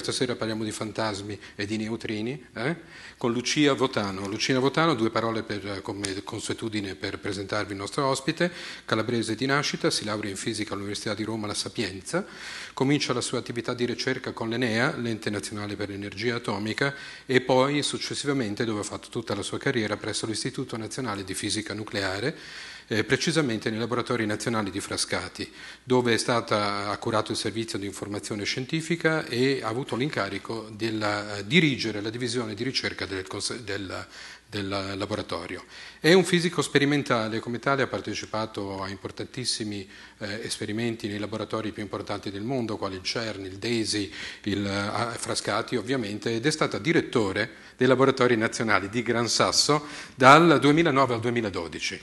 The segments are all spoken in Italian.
questa sera parliamo di fantasmi e di neutrini, eh? con Lucia Votano. Lucia Votano, due parole per, come consuetudine per presentarvi il nostro ospite, calabrese di nascita, si laurea in fisica all'Università di Roma La Sapienza, comincia la sua attività di ricerca con l'Enea, l'ente nazionale per l'energia atomica, e poi successivamente dove ha fatto tutta la sua carriera presso l'Istituto Nazionale di Fisica Nucleare, eh, precisamente nei laboratori nazionali di Frascati, dove è stata accurato il servizio di informazione scientifica e ha avuto l'incarico di uh, dirigere la divisione di ricerca del, del, del laboratorio. È un fisico sperimentale, come tale ha partecipato a importantissimi eh, esperimenti nei laboratori più importanti del mondo, quali il CERN, il DESI, il uh, Frascati ovviamente, ed è stata direttore dei laboratori nazionali di Gran Sasso dal 2009 al 2012.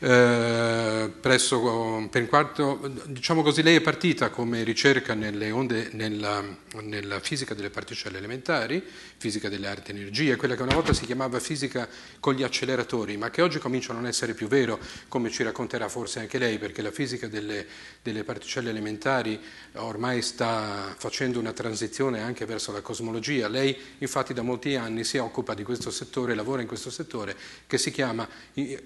Eh, presso, per quanto, diciamo così, lei è partita come ricerca nelle onde, nella, nella, fisica delle particelle elementari, fisica delle arti energie, quella che una volta si chiamava fisica con gli acceleratori, ma che oggi comincia a non essere più vero, come ci racconterà forse anche lei, perché la fisica delle, delle particelle elementari ormai sta facendo una transizione anche verso la cosmologia. Lei infatti da molti anni si occupa di questo settore, lavora in questo settore, che si chiama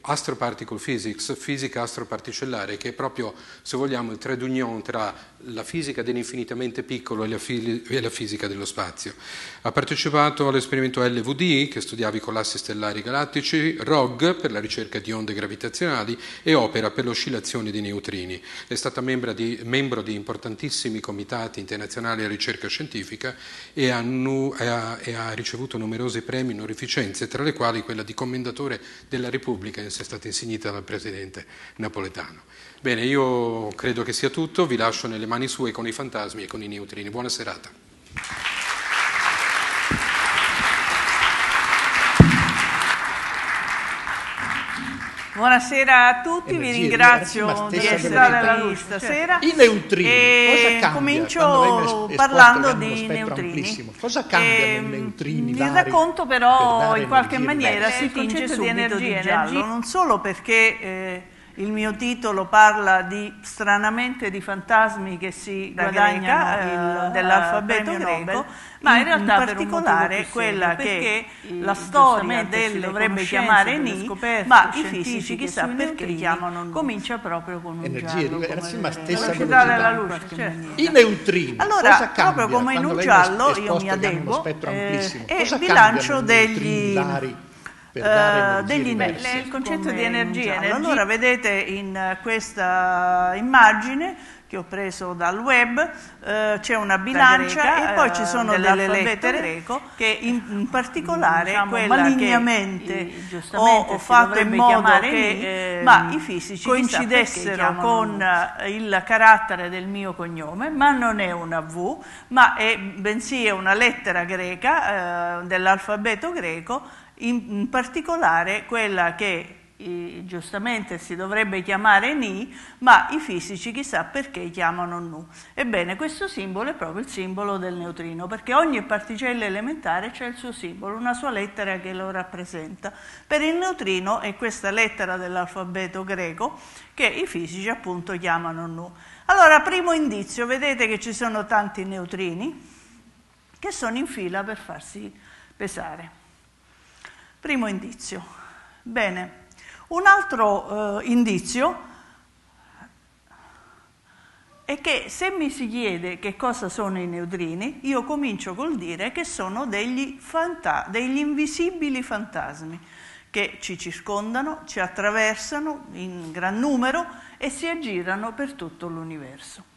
Astroparticle Physics physics, fisica astroparticellare, che è proprio, se vogliamo, il trade union tra la fisica dell'infinitamente piccolo e la, e la, fisica dello spazio. Ha partecipato all'esperimento LVD, che studiava i collassi stellari galattici, ROG, per la ricerca di onde gravitazionali, e Opera, per le oscillazioni di neutrini. È stata membro di, membro di importantissimi comitati internazionali a ricerca scientifica e ha, e, ha, e ha, ricevuto numerosi premi e onorificenze, tra le quali quella di Commendatore della Repubblica, se è stata insignita dal Presidente napoletano. Bene, io credo che sia tutto, vi lascio nelle mani sue con i fantasmi e con i neutrini. Buona serata. Buonasera a tutti, Energia, vi ringrazio di essere alla qui stasera. I neutrini, cosa cambia? Comincio parlando di neutrini. Cosa cambia nei neutrini? Il racconto però in qualche maniera si tinge di energia, di giallo, non solo perché... Eh, il mio titolo parla di, stranamente di fantasmi che si da guadagnano eh, dell'alfabeto greco, ma in, realtà in particolare quella che la storia del dovrebbe chiamare Ni, ma i fisici chissà perché chiamano comincia proprio con un Energia, giallo. Energia, ma stessa velocità della luce. Certo. I neutrini. Allora, proprio come in un giallo, io mi adeguo eh, e bilancio degli Uh, degli il concetto di energia, energia. Allora vedete in questa immagine che ho preso dal web, eh, c'è una bilancia greca, e poi ci sono delle lettere greco, che in, in particolare diciamo, quella malignamente che ho, ho fatto in modo che eh, ma i fisici coincidessero con il carattere del mio cognome, ma non è una V, ma è, bensì è una lettera greca eh, dell'alfabeto greco in, in particolare quella che giustamente si dovrebbe chiamare Ni, ma i fisici chissà perché chiamano Nu. Ebbene, questo simbolo è proprio il simbolo del neutrino, perché ogni particella elementare c'è il suo simbolo, una sua lettera che lo rappresenta. Per il neutrino è questa lettera dell'alfabeto greco che i fisici appunto chiamano Nu. Allora, primo indizio, vedete che ci sono tanti neutrini che sono in fila per farsi pesare. Primo indizio. Bene, un altro eh, indizio è che se mi si chiede che cosa sono i neutrini, io comincio col dire che sono degli, degli invisibili fantasmi che ci circondano, ci attraversano in gran numero e si aggirano per tutto l'universo.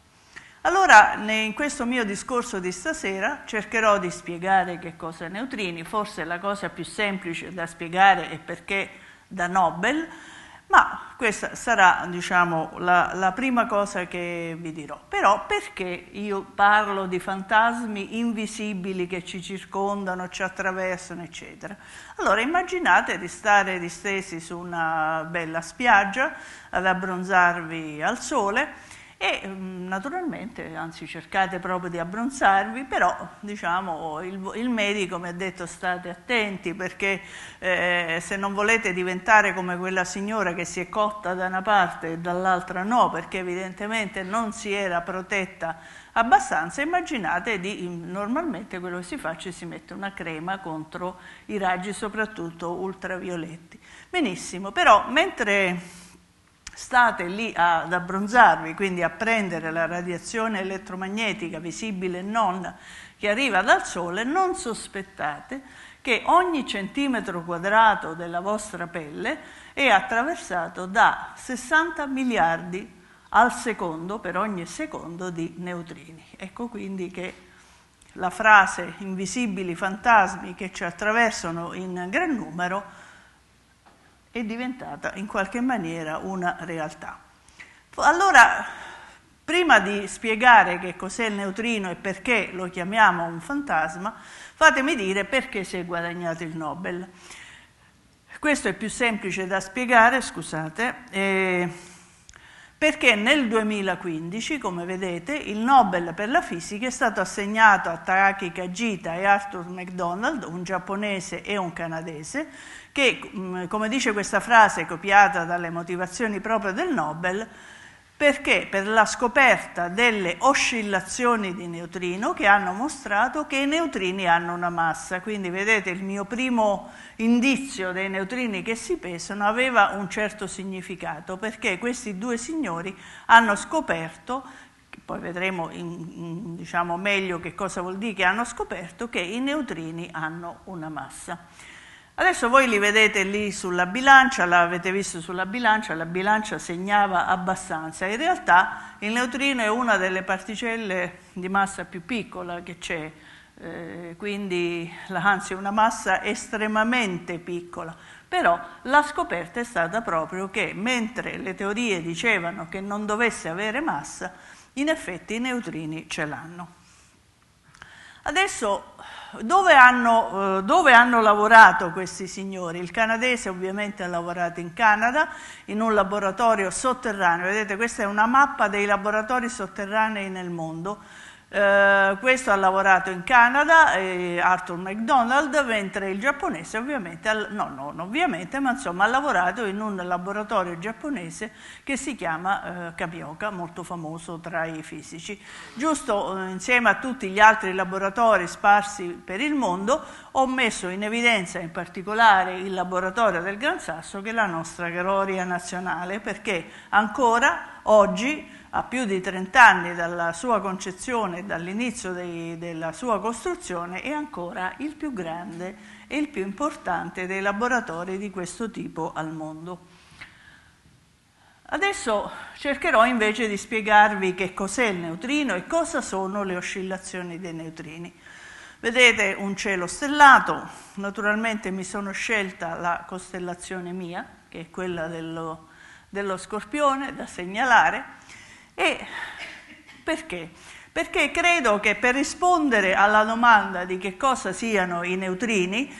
Allora, in questo mio discorso di stasera cercherò di spiegare che cosa è neutrini, forse la cosa più semplice da spiegare è perché da Nobel, ma questa sarà diciamo, la, la, prima cosa che vi dirò. Però perché io parlo di fantasmi invisibili che ci circondano, ci attraversano, eccetera? Allora immaginate di stare distesi su una bella spiaggia ad abbronzarvi al sole e mm, naturalmente, anzi cercate proprio di abbronzarvi, però diciamo il, il medico mi ha detto state attenti perché eh, se non volete diventare come quella signora che si è cotta da una parte e dall'altra no, perché evidentemente non si era protetta abbastanza, immaginate di, normalmente quello che si fa è si mette una crema contro i raggi soprattutto ultravioletti. Benissimo, però mentre state lì ad abbronzarvi, quindi a prendere la radiazione elettromagnetica visibile e non che arriva dal Sole, non sospettate che ogni centimetro quadrato della vostra pelle è attraversato da 60 miliardi al secondo, per ogni secondo, di neutrini. Ecco quindi che la frase invisibili fantasmi che ci attraversano in gran numero è diventata in qualche maniera una realtà. Allora, prima di spiegare che cos'è il neutrino e perché lo chiamiamo un fantasma, fatemi dire perché si è guadagnato il Nobel. Questo è più semplice da spiegare, scusate, eh, perché nel 2015, come vedete, il Nobel per la fisica è stato assegnato a Taaki Kajita e Arthur MacDonald, un giapponese e un canadese, che, mm, come dice questa frase copiata dalle motivazioni proprio del Nobel, perché per la scoperta delle oscillazioni di neutrino che hanno mostrato che i neutrini hanno una massa. Quindi vedete il mio primo indizio dei neutrini che si pesano aveva un certo significato, perché questi due signori hanno scoperto, poi vedremo in, diciamo meglio che cosa vuol dire che hanno scoperto, che i neutrini hanno una massa. Adesso voi li vedete lì sulla bilancia, l'avete visto sulla bilancia, la bilancia segnava abbastanza. In realtà il neutrino è una delle particelle di massa più piccola che c'è, eh, quindi anzi una massa estremamente piccola. Però la scoperta è stata proprio che mentre le teorie dicevano che non dovesse avere massa, in effetti i neutrini ce l'hanno. Adesso dove hanno, eh, dove hanno, lavorato questi signori? Il canadese ovviamente ha lavorato in Canada, in un laboratorio sotterraneo. Vedete, questa è una mappa dei laboratori sotterranei nel mondo. Eh, questo ha lavorato in Canada, eh, Arthur McDonald, mentre il giapponese ovviamente, no, no, ovviamente, ma insomma ha lavorato in un laboratorio giapponese che si chiama eh, Kamioka, molto famoso tra i fisici. Giusto eh, insieme a tutti gli altri laboratori sparsi per il mondo, ho messo in evidenza in particolare il laboratorio del Gran Sasso, che è la nostra gloria nazionale, perché ancora oggi a più di 30 anni dalla sua concezione e dall'inizio della sua costruzione, è ancora il più grande e il più importante dei laboratori di questo tipo al mondo. Adesso cercherò invece di spiegarvi che cos'è il neutrino e cosa sono le oscillazioni dei neutrini. Vedete un cielo stellato, naturalmente mi sono scelta la costellazione mia, che è quella dello, dello scorpione, da segnalare, e perché? Perché credo che per rispondere alla domanda di che cosa siano i neutrini,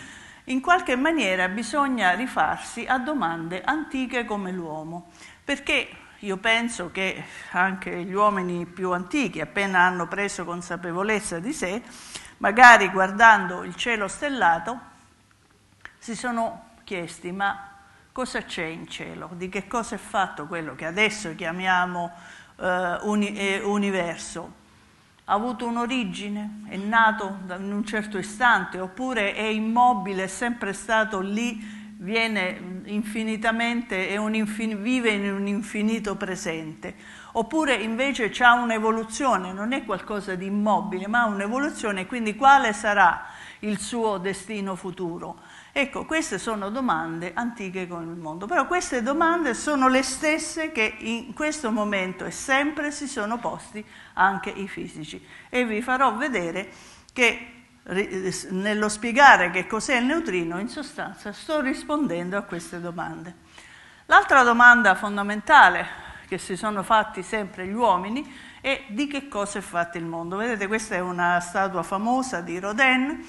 in qualche maniera bisogna rifarsi a domande antiche come l'uomo, perché io penso che anche gli uomini più antichi, appena hanno preso consapevolezza di sé, magari guardando il cielo stellato, si sono chiesti ma cosa c'è in cielo, di che cosa è fatto quello che adesso chiamiamo eh, uni, eh, universo ha avuto un'origine, è nato in un certo istante, oppure è immobile, è sempre stato lì, viene infinitamente, infin- vive in un infinito presente, oppure invece ha un'evoluzione, non è qualcosa di immobile, ma un'evoluzione, quindi quale sarà il suo destino futuro? Ecco, queste sono domande antiche con il mondo, però queste domande sono le stesse che in questo momento e sempre si sono posti anche i fisici e vi farò vedere che nello spiegare che cos'è il neutrino, in sostanza sto rispondendo a queste domande. L'altra domanda fondamentale che si sono fatti sempre gli uomini è di che cosa è fatto il mondo. Vedete, questa è una statua famosa di Rodin,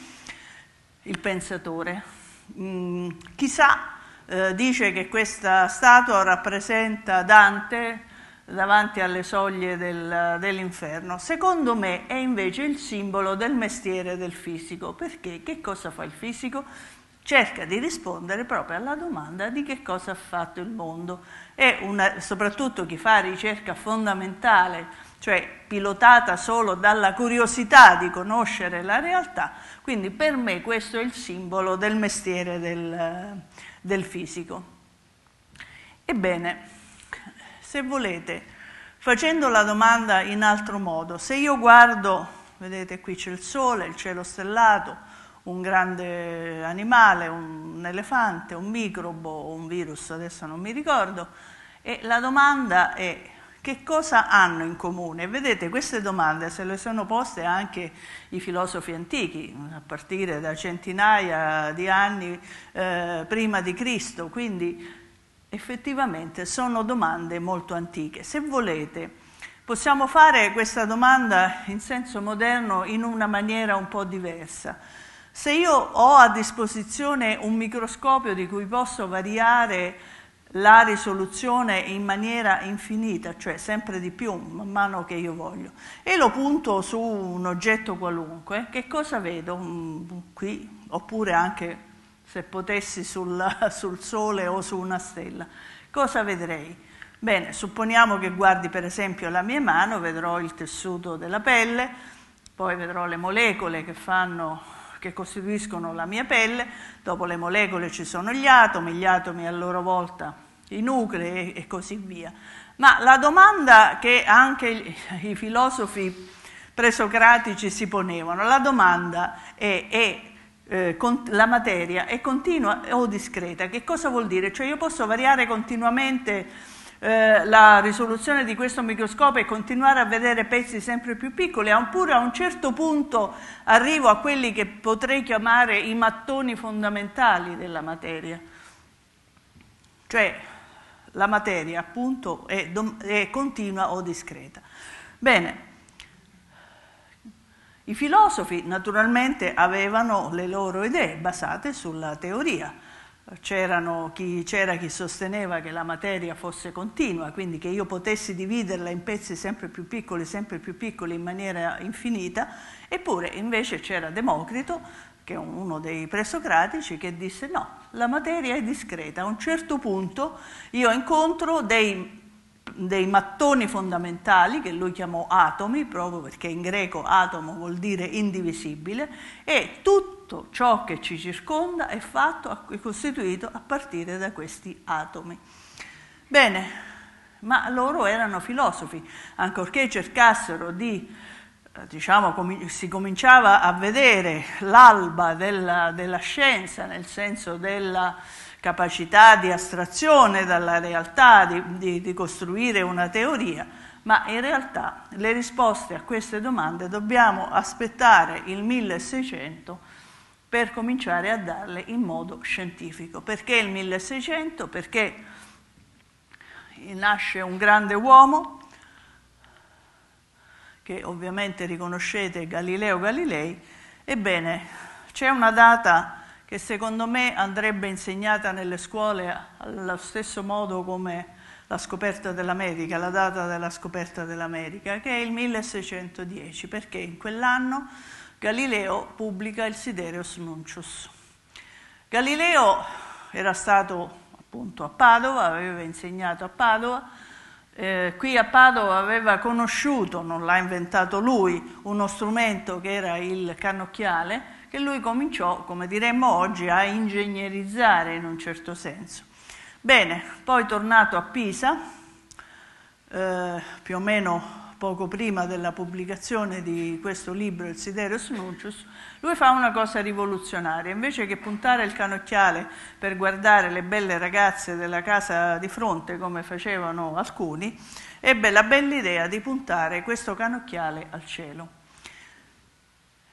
il pensatore. Mm, chissà, eh, dice che questa statua rappresenta Dante, davanti alle soglie del, dell'inferno. Secondo me è invece il simbolo del mestiere del fisico, perché che cosa fa il fisico? Cerca di rispondere proprio alla domanda di che cosa ha fatto il mondo. E soprattutto chi fa ricerca fondamentale, cioè pilotata solo dalla curiosità di conoscere la realtà, quindi per me questo è il simbolo del mestiere del, del fisico. Ebbene, se volete, facendo la domanda in altro modo, se io guardo, vedete qui c'è il sole, il cielo stellato, un grande animale, un elefante, un microbo, un virus, adesso non mi ricordo, e la domanda è che cosa hanno in comune? Vedete, queste domande se le sono poste anche i filosofi antichi, a partire da centinaia di anni eh, prima di Cristo, quindi effettivamente sono domande molto antiche. Se volete, possiamo fare questa domanda in senso moderno in una maniera un po' diversa. Se io ho a disposizione un microscopio di cui posso variare la risoluzione in maniera infinita, cioè sempre di più man mano che io voglio, e lo punto su un oggetto qualunque, che cosa vedo mm, qui? Oppure anche se potessi sul, sul Sole o su una stella. Cosa vedrei? Bene, supponiamo che guardi per esempio la mia mano, vedrò il tessuto della pelle, poi vedrò le molecole che, fanno, che costituiscono la mia pelle, dopo le molecole ci sono gli atomi, gli atomi a loro volta i nuclei e così via. Ma la domanda che anche i filosofi presocratici si ponevano, la domanda è, è eh, la materia è continua o discreta. Che cosa vuol dire? Cioè io posso variare continuamente eh, la risoluzione di questo microscopio e continuare a vedere pezzi sempre più piccoli, oppure a un certo punto arrivo a quelli che potrei chiamare i mattoni fondamentali della materia. Cioè la materia appunto è, è continua o discreta. Bene, i filosofi naturalmente avevano le loro idee basate sulla teoria. C'era chi, chi, sosteneva che la materia fosse continua, quindi che io potessi dividerla in pezzi sempre più piccoli, sempre più piccoli in maniera infinita, eppure invece c'era Democrito, che è uno dei presocratici, che disse no, la materia è discreta. A un certo punto io incontro dei dei mattoni fondamentali che lui chiamò atomi, proprio perché in greco atomo vuol dire indivisibile, e tutto ciò che ci circonda è fatto, è costituito a partire da questi atomi. Bene, ma loro erano filosofi, ancorché cercassero di, eh, diciamo, si cominciava a vedere l'alba della, della scienza, nel senso della capacità di astrazione dalla realtà, di, di, di costruire una teoria, ma in realtà le risposte a queste domande dobbiamo aspettare il 1600 per cominciare a darle in modo scientifico. Perché il 1600? Perché nasce un grande uomo, che ovviamente riconoscete Galileo Galilei, ebbene c'è una data che secondo me andrebbe insegnata nelle scuole allo stesso modo come la scoperta dell'America, la data della scoperta dell'America, che è il 1610, perché in quell'anno Galileo pubblica il Sidereus Nuncius. Galileo era stato appunto a Padova, aveva insegnato a Padova, eh, qui a Padova aveva conosciuto, non l'ha inventato lui, uno strumento che era il cannocchiale, che lui cominciò, come diremmo oggi, a ingegnerizzare in un certo senso. Bene, poi tornato a Pisa, eh, più o meno poco prima della pubblicazione di questo libro, il Sidereus Nuncius, lui fa una cosa rivoluzionaria. Invece che puntare il canocchiale per guardare le belle ragazze della casa di fronte, come facevano alcuni, ebbe la bella idea di puntare questo canocchiale al cielo.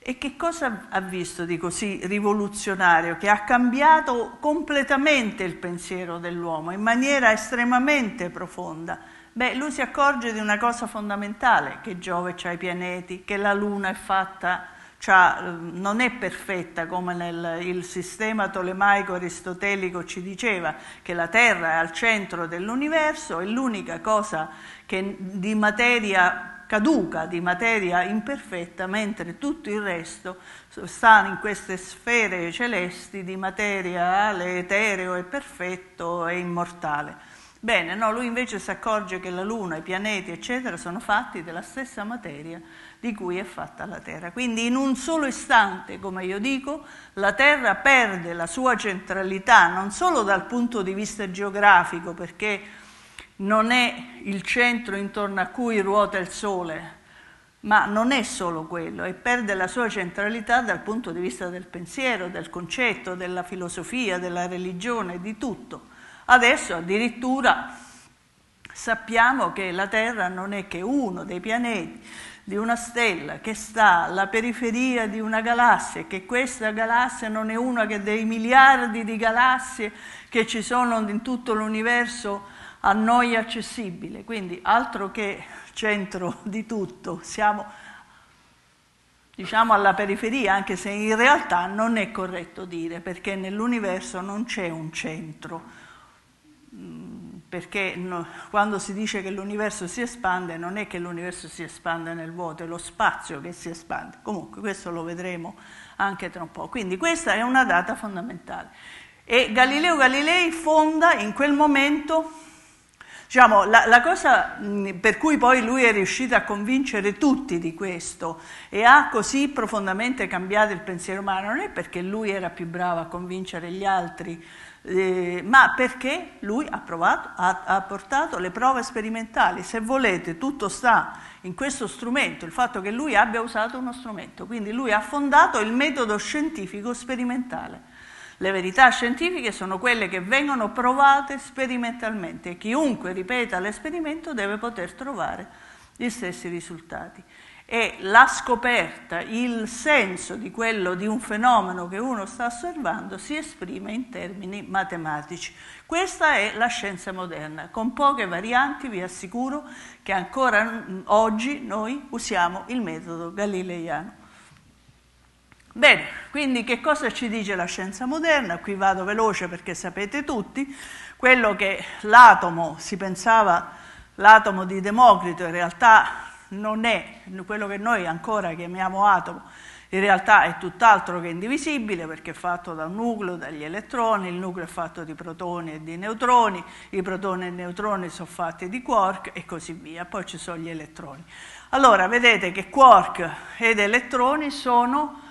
E che cosa ha visto di così rivoluzionario, che ha cambiato completamente il pensiero dell'uomo in maniera estremamente profonda? Beh, lui si accorge di una cosa fondamentale, che Giove ha i pianeti, che la Luna è fatta, non è perfetta come nel sistema tolemaico aristotelico ci diceva che la Terra è al centro dell'universo, è l'unica cosa che di materia caduca, di materia imperfetta, mentre tutto il resto sta in queste sfere celesti di materia etereo e perfetto e immortale. Bene, no, lui invece si accorge che la Luna, i pianeti, eccetera, sono fatti della stessa materia di cui è fatta la Terra. Quindi in un solo istante, come io dico, la Terra perde la sua centralità non solo dal punto di vista geografico, perché non è il centro intorno a cui ruota il Sole, ma non è solo quello, e perde la sua centralità dal punto di vista del pensiero, del concetto, della filosofia, della religione, di tutto. Adesso addirittura sappiamo che la Terra non è che uno dei pianeti di una stella che sta alla periferia di una galassia e che questa galassia non è una che dei miliardi di galassie che ci sono in tutto l'universo a noi accessibile, quindi altro che centro di tutto, siamo diciamo alla periferia, anche se in realtà non è corretto dire, perché nell'universo non c'è un centro perché no, quando si dice che l'universo si espande non è che l'universo si espande nel vuoto, è lo spazio che si espande. Comunque questo lo vedremo anche tra un po'. Quindi questa è una data fondamentale. E Galileo Galilei fonda in quel momento, diciamo, la, la cosa per cui poi lui è riuscito a convincere tutti di questo e ha così profondamente cambiato il pensiero umano, non è perché lui era più bravo a convincere gli altri eh, ma perché lui ha, provato, ha, ha portato le prove sperimentali. Se volete, tutto sta in questo strumento, il fatto che lui abbia usato uno strumento. Quindi lui ha fondato il metodo scientifico sperimentale. Le verità scientifiche sono quelle che vengono provate sperimentalmente e chiunque ripeta l'esperimento deve poter trovare gli stessi risultati e la scoperta, il senso di quello di un fenomeno che uno sta osservando si esprime in termini matematici. Questa è la scienza moderna, con poche varianti vi assicuro che ancora oggi noi usiamo il metodo galileiano. Bene, quindi che cosa ci dice la scienza moderna? Qui vado veloce perché sapete tutti, quello che l'atomo, si pensava l'atomo di Democrito, in realtà non è quello che noi ancora chiamiamo atomo, in realtà è tutt'altro che indivisibile perché è fatto da un nucleo, dagli elettroni, il nucleo è fatto di protoni e di neutroni, i protoni e i neutroni sono fatti di quark e così via, poi ci sono gli elettroni. Allora vedete che quark ed elettroni sono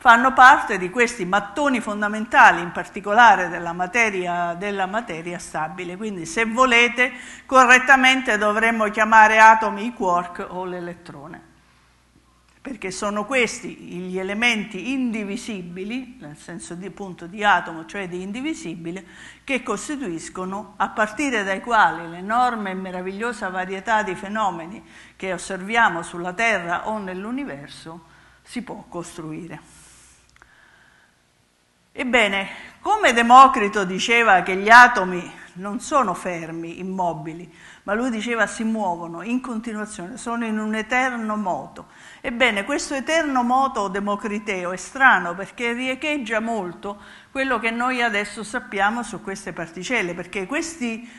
fanno parte di questi mattoni fondamentali, in particolare della materia, della materia, stabile. Quindi se volete, correttamente dovremmo chiamare atomi i quark o l'elettrone, perché sono questi gli elementi indivisibili, nel senso di, appunto di atomo, cioè di indivisibile, che costituiscono, a partire dai quali l'enorme e meravigliosa varietà di fenomeni che osserviamo sulla Terra o nell'universo si può costruire. Ebbene, come Democrito diceva che gli atomi non sono fermi, immobili, ma lui diceva si muovono in continuazione, sono in un eterno moto. Ebbene, questo eterno moto democriteo è strano perché riecheggia molto quello che noi adesso sappiamo su queste particelle, perché questi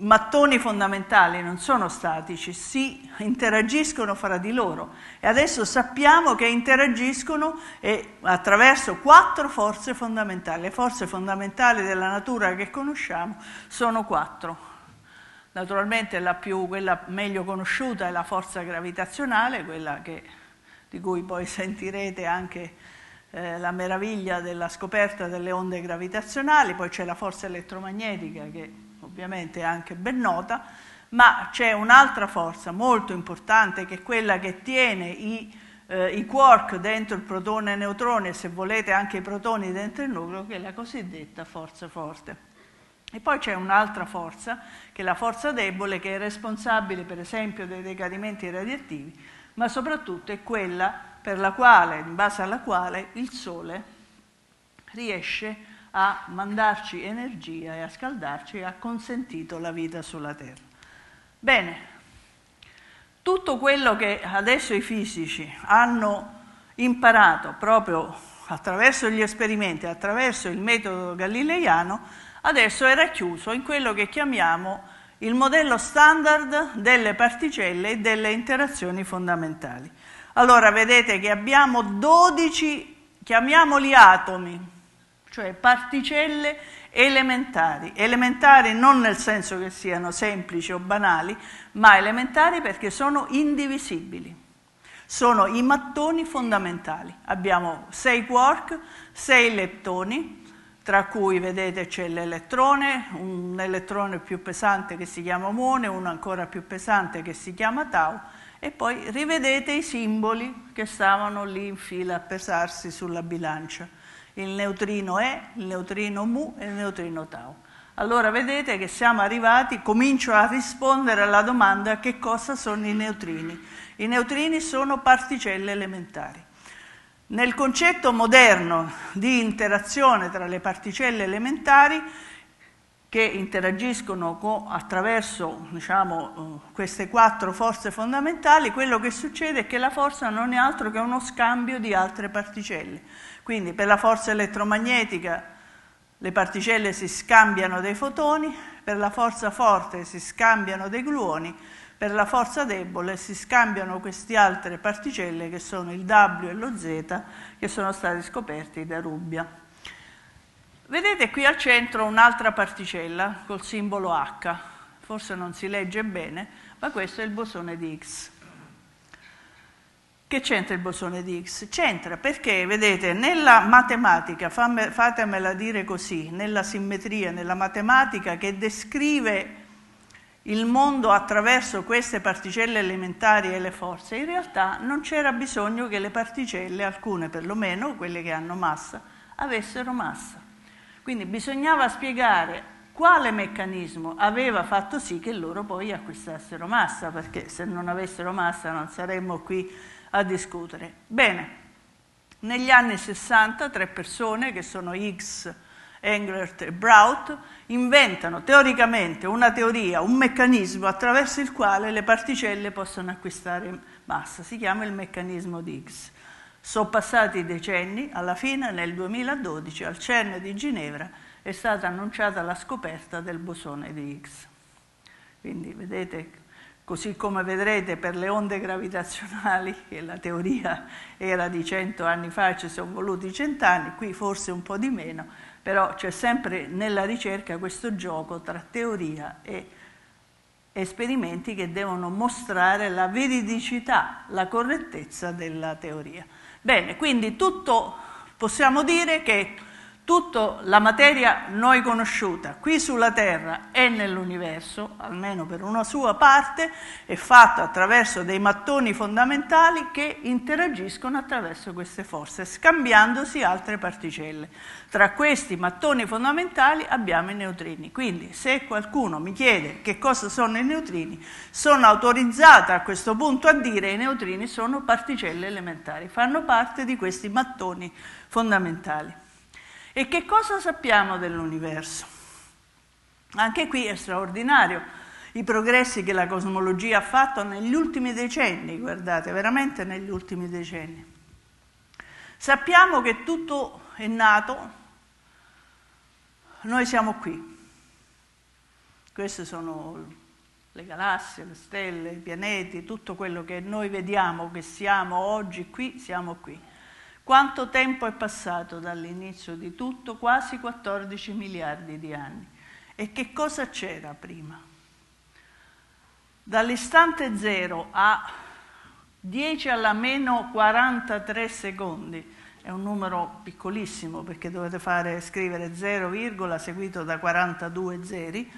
mattoni fondamentali non sono statici, si interagiscono fra di loro e adesso sappiamo che interagiscono attraverso quattro forze fondamentali. Le forze fondamentali della natura che conosciamo sono quattro. Naturalmente la più, quella meglio conosciuta è la forza gravitazionale, quella che, di cui poi sentirete anche eh, la meraviglia della scoperta delle onde gravitazionali, poi c'è la forza elettromagnetica che ovviamente anche ben nota, ma c'è un'altra forza molto importante che è quella che tiene i, eh, i quark dentro il protone e il neutrone, e se volete anche i protoni dentro il nucleo, che è la cosiddetta forza forte. E poi c'è un'altra forza, che è la forza debole, che è responsabile per esempio dei decadimenti radioattivi, ma soprattutto è quella per la quale, in base alla quale il Sole riesce a mandarci energia e a scaldarci e ha consentito la vita sulla Terra. Bene, tutto quello che adesso i fisici hanno imparato proprio attraverso gli esperimenti, attraverso il metodo galileiano, adesso era chiuso in quello che chiamiamo il modello standard delle particelle e delle interazioni fondamentali. Allora vedete che abbiamo 12, chiamiamoli atomi, cioè particelle elementari. Elementari non nel senso che siano semplici o banali, ma elementari perché sono indivisibili. Sono i mattoni fondamentali. Abbiamo sei quark, sei leptoni, tra cui vedete c'è l'elettrone, un elettrone più pesante che si chiama muone, uno ancora più pesante che si chiama tau, e poi rivedete i simboli che stavano lì in fila a pesarsi sulla bilancia. Il neutrino E, il neutrino mu e il neutrino tau. Allora vedete che siamo arrivati, comincio a rispondere alla domanda che cosa sono i neutrini. I neutrini sono particelle elementari. Nel concetto moderno di interazione tra le particelle elementari che interagiscono con, attraverso diciamo, eh, queste quattro forze fondamentali, quello che succede è che la forza non è altro che uno scambio di altre particelle. Quindi per la forza elettromagnetica le particelle si scambiano dei fotoni, per la forza forte si scambiano dei gluoni, per la forza debole si scambiano queste altre particelle che sono il W e lo Z che sono stati scoperti da Rubbia. Vedete qui al centro un'altra particella col simbolo H, forse non si legge bene, ma questo è il bosone di Higgs. Che c'entra il bosone di Higgs? C'entra perché, vedete, nella matematica, fatemela dire così, nella simmetria, nella matematica che descrive il mondo attraverso queste particelle elementari e le forze, in realtà non c'era bisogno che le particelle, alcune perlomeno, quelle che hanno massa, avessero massa. Quindi bisognava spiegare quale meccanismo aveva fatto sì che loro poi acquistassero massa, perché se non avessero massa non saremmo qui a discutere. Bene, negli anni 60 tre persone, che sono Higgs, Englert e Braut, inventano teoricamente una teoria, un meccanismo attraverso il quale le particelle possono acquistare massa. Si chiama il meccanismo di Higgs. Sono passati decenni, alla fine nel 2012 al CERN di Ginevra è stata annunciata la scoperta del bosone di Higgs. Quindi vedete, così come vedrete per le onde gravitazionali, che la teoria era di 100 anni fa, ci sono voluti 100 anni, qui forse un po' di meno, però c'è sempre nella ricerca questo gioco tra teoria e esperimenti che devono mostrare la veridicità, la correttezza della teoria. Bene, quindi tutto possiamo dire che Tutta la materia noi conosciuta qui sulla Terra e nell'universo, almeno per una sua parte, è fatta attraverso dei mattoni fondamentali che interagiscono attraverso queste forze, scambiandosi altre particelle. Tra questi mattoni fondamentali abbiamo i neutrini. Quindi se qualcuno mi chiede che cosa sono i neutrini, sono autorizzata a questo punto a dire che i neutrini sono particelle elementari, fanno parte di questi mattoni fondamentali. E che cosa sappiamo dell'universo? Anche qui è straordinario i progressi che la cosmologia ha fatto negli ultimi decenni, guardate, veramente negli ultimi decenni. Sappiamo che tutto è nato, noi siamo qui. Queste sono le galassie, le stelle, i pianeti, tutto quello che noi vediamo che siamo oggi qui, siamo qui. Quanto tempo è passato dall'inizio di tutto? Quasi 14 miliardi di anni. E che cosa c'era prima? Dall'istante zero a 10 alla meno 43 secondi, è un numero piccolissimo perché dovete fare, scrivere 0, seguito da 42 zeri,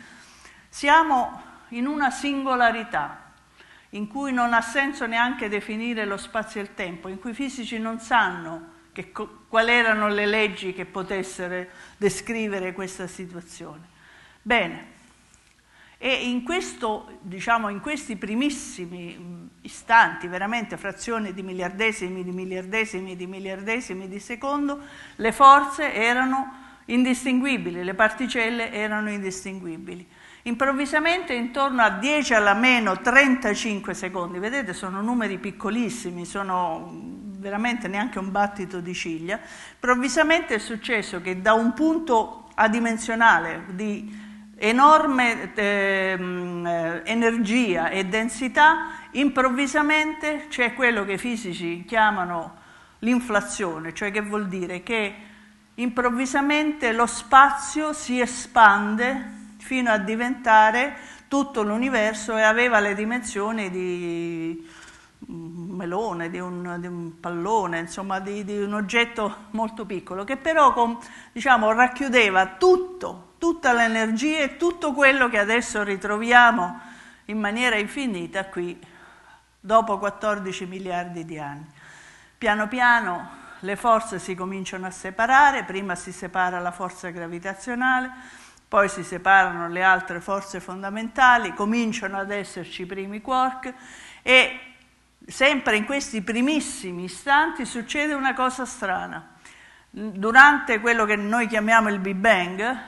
siamo in una singolarità, in cui non ha senso neanche definire lo spazio e il tempo, in cui i fisici non sanno che, quali erano le leggi che potessero descrivere questa situazione. Bene, e in, questo, diciamo, in questi primissimi istanti, veramente frazioni di miliardesimi, di miliardesimi, di miliardesimi di secondo, le forze erano indistinguibili, le particelle erano indistinguibili. Improvvisamente intorno a 10 alla meno 35 secondi, vedete sono numeri piccolissimi, sono veramente neanche un battito di ciglia, improvvisamente è successo che da un punto adimensionale di enorme eh, energia e densità, improvvisamente c'è quello che i fisici chiamano l'inflazione, cioè che vuol dire che improvvisamente lo spazio si espande fino a diventare tutto l'universo e aveva le dimensioni di un melone, di un, di un pallone, insomma di, di, un oggetto molto piccolo, che però con, diciamo, racchiudeva tutto, tutta l'energia e tutto quello che adesso ritroviamo in maniera infinita qui, dopo 14 miliardi di anni. Piano piano le forze si cominciano a separare, prima si separa la forza gravitazionale, poi si separano le altre forze fondamentali, cominciano ad esserci i primi quark e sempre in questi primissimi istanti succede una cosa strana. Durante quello che noi chiamiamo il Big Bang,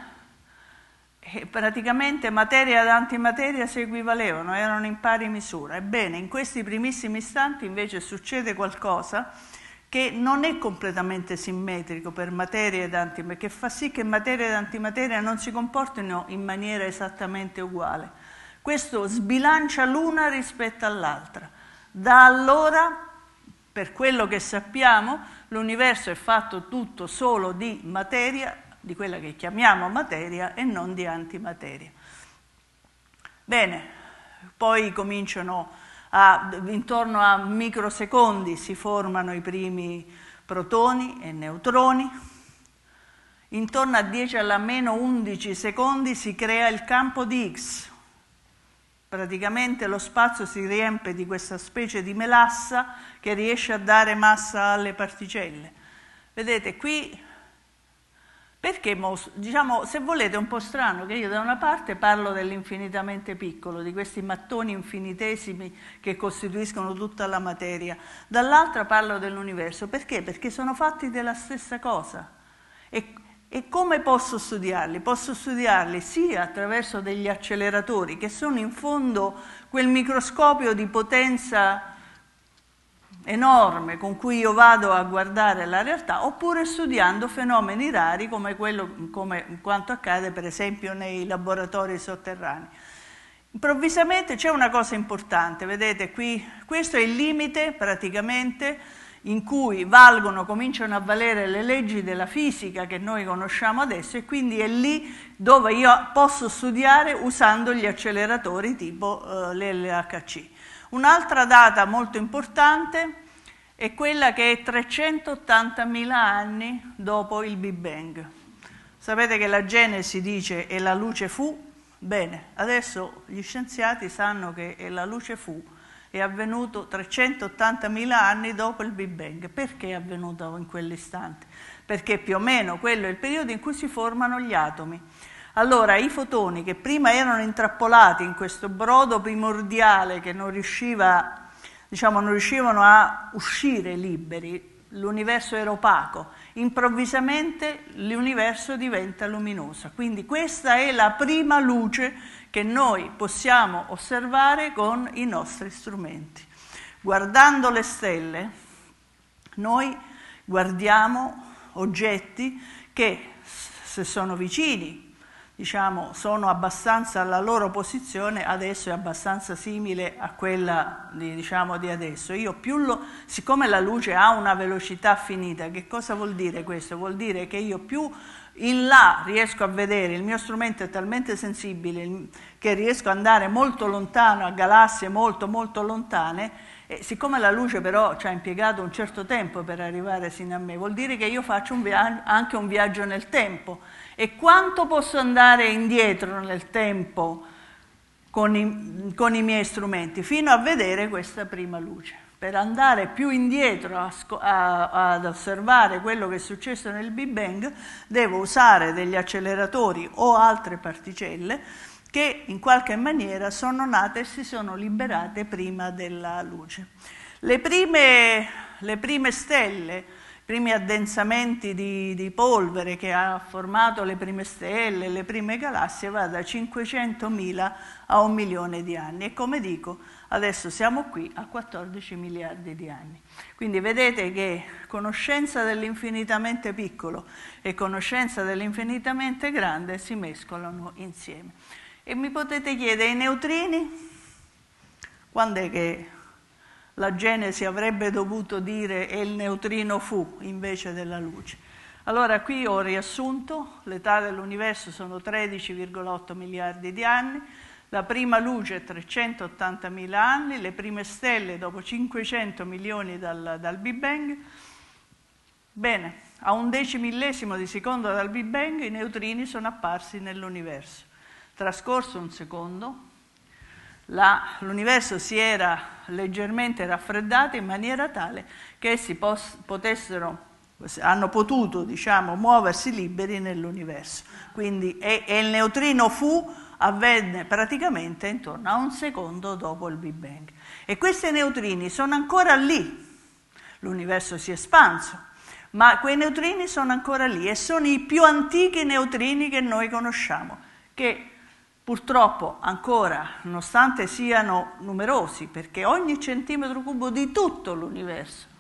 eh, praticamente materia ed antimateria si equivalevano, erano in pari misura. Ebbene, in questi primissimi istanti invece succede qualcosa che non è completamente simmetrico per materia ed antimateria, che fa sì che materia ed antimateria non si comportino in maniera esattamente uguale. Questo sbilancia l'una rispetto all'altra. Da allora, per quello che sappiamo, l'universo è fatto tutto solo di materia, di quella che chiamiamo materia, e non di antimateria. Bene, poi cominciano a, intorno a microsecondi si formano i primi protoni e neutroni, intorno a 10 alla meno 11 secondi si crea il campo di Higgs. Praticamente lo spazio si riempie di questa specie di melassa che riesce a dare massa alle particelle. Vedete, qui perché, diciamo, se volete è un po' strano che io da una parte parlo dell'infinitamente piccolo, di questi mattoni infinitesimi che costituiscono tutta la materia, dall'altra parlo dell'universo. Perché? Perché sono fatti della stessa cosa. E, e come posso studiarli? Posso studiarli sia attraverso degli acceleratori, che sono in fondo quel microscopio di potenza enorme con cui io vado a guardare la realtà, oppure studiando fenomeni rari come, quello, come quanto accade per esempio nei laboratori sotterranei. Improvvisamente c'è una cosa importante, vedete qui, questo è il limite praticamente in cui valgono, cominciano a valere le leggi della fisica che noi conosciamo adesso e quindi è lì dove io posso studiare usando gli acceleratori tipo uh, l'LHC. Un'altra data molto importante è quella che è 380.000 anni dopo il Big Bang. Sapete che la Genesi dice e la luce fu? Bene, adesso gli scienziati sanno che la luce fu è avvenuto 380.000 anni dopo il Big Bang. Perché è avvenuto in quell'istante? Perché più o meno quello è il periodo in cui si formano gli atomi. Allora, i fotoni che prima erano intrappolati in questo brodo primordiale che non, riusciva, diciamo, non riuscivano a uscire liberi, l'universo era opaco, improvvisamente l'universo diventa luminoso. Quindi questa è la prima luce che noi possiamo osservare con i nostri strumenti. Guardando le stelle, noi guardiamo oggetti che se sono vicini diciamo, sono abbastanza, alla loro posizione adesso è abbastanza simile a quella di, diciamo, di adesso. Io più lo, siccome la luce ha una velocità finita, che cosa vuol dire questo? Vuol dire che io più in là riesco a vedere, il mio strumento è talmente sensibile che riesco ad andare molto lontano, a galassie molto molto lontane, e siccome la luce però ci ha impiegato un certo tempo per arrivare sino a me, vuol dire che io faccio un anche un viaggio nel tempo e quanto posso andare indietro nel tempo con i, con i miei strumenti fino a vedere questa prima luce. Per andare più indietro a, a, ad osservare quello che è successo nel Big Bang, devo usare degli acceleratori o altre particelle che in qualche maniera sono nate e si sono liberate prima della luce. Le prime, le prime stelle primi addensamenti di, di, polvere che ha formato le prime stelle, le prime galassie, va da 500.000 a un milione di anni. E come dico, Adesso siamo qui a 14 miliardi di anni. Quindi vedete che conoscenza dell'infinitamente piccolo e conoscenza dell'infinitamente grande si mescolano insieme. E mi potete chiedere, i neutrini? Quando è che la Genesi avrebbe dovuto dire e il neutrino fu invece della luce? Allora qui ho riassunto, l'età dell'universo sono 13,8 miliardi di anni, la prima luce 380.000 anni, le prime stelle dopo 500 milioni dal, dal Big Bang. Bene, a un decimillesimo di secondo dal Big Bang i neutrini sono apparsi nell'universo. Trascorso un secondo, l'universo si era leggermente raffreddato in maniera tale che essi potessero hanno potuto diciamo, muoversi liberi nell'universo. Quindi, e, e il neutrino fu avvenne praticamente intorno a un secondo dopo il Big Bang. E questi neutrini sono ancora lì. L'universo si è espanso, ma quei neutrini sono ancora lì e sono i più antichi neutrini che noi conosciamo, che purtroppo ancora, nonostante siano numerosi, perché ogni centimetro cubo di tutto l'universo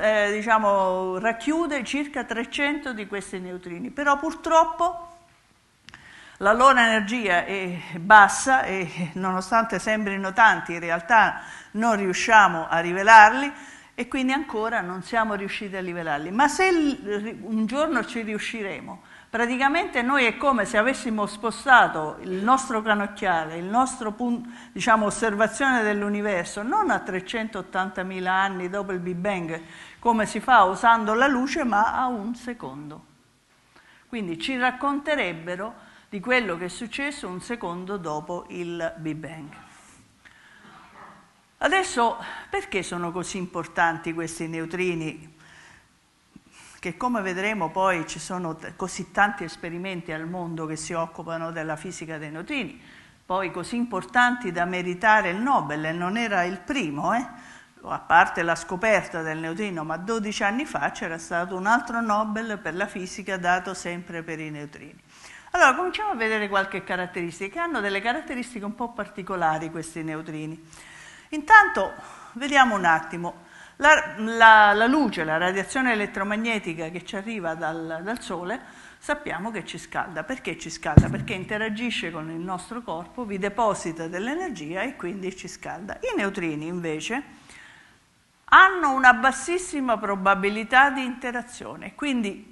eh, diciamo, racchiude circa 300 di questi neutrini, però purtroppo la loro energia è bassa e nonostante sembrino tanti, in realtà non riusciamo a rivelarli e quindi ancora non siamo riusciti a rivelarli. Ma se un giorno ci riusciremo, praticamente noi è come se avessimo spostato il nostro canocchiale, il nostro punto, diciamo, osservazione dell'universo, non a 380.000 anni dopo il Big Bang, come si fa usando la luce, ma a un secondo. Quindi ci racconterebbero di quello che è successo un secondo dopo il Big Bang. Adesso, perché sono così importanti questi neutrini? Che come vedremo poi ci sono così tanti esperimenti al mondo che si occupano della fisica dei neutrini, poi così importanti da meritare il Nobel, e non era il primo, eh? a parte la scoperta del neutrino, ma 12 anni fa c'era stato un altro Nobel per la fisica dato sempre per i neutrini. Allora, cominciamo a vedere qualche caratteristica, hanno delle caratteristiche un po' particolari questi neutrini. Intanto, vediamo un attimo, la, la, la luce, la radiazione elettromagnetica che ci arriva dal, dal Sole, sappiamo che ci scalda. Perché ci scalda? Perché interagisce con il nostro corpo, vi deposita dell'energia e quindi ci scalda. I neutrini, invece, hanno una bassissima probabilità di interazione, quindi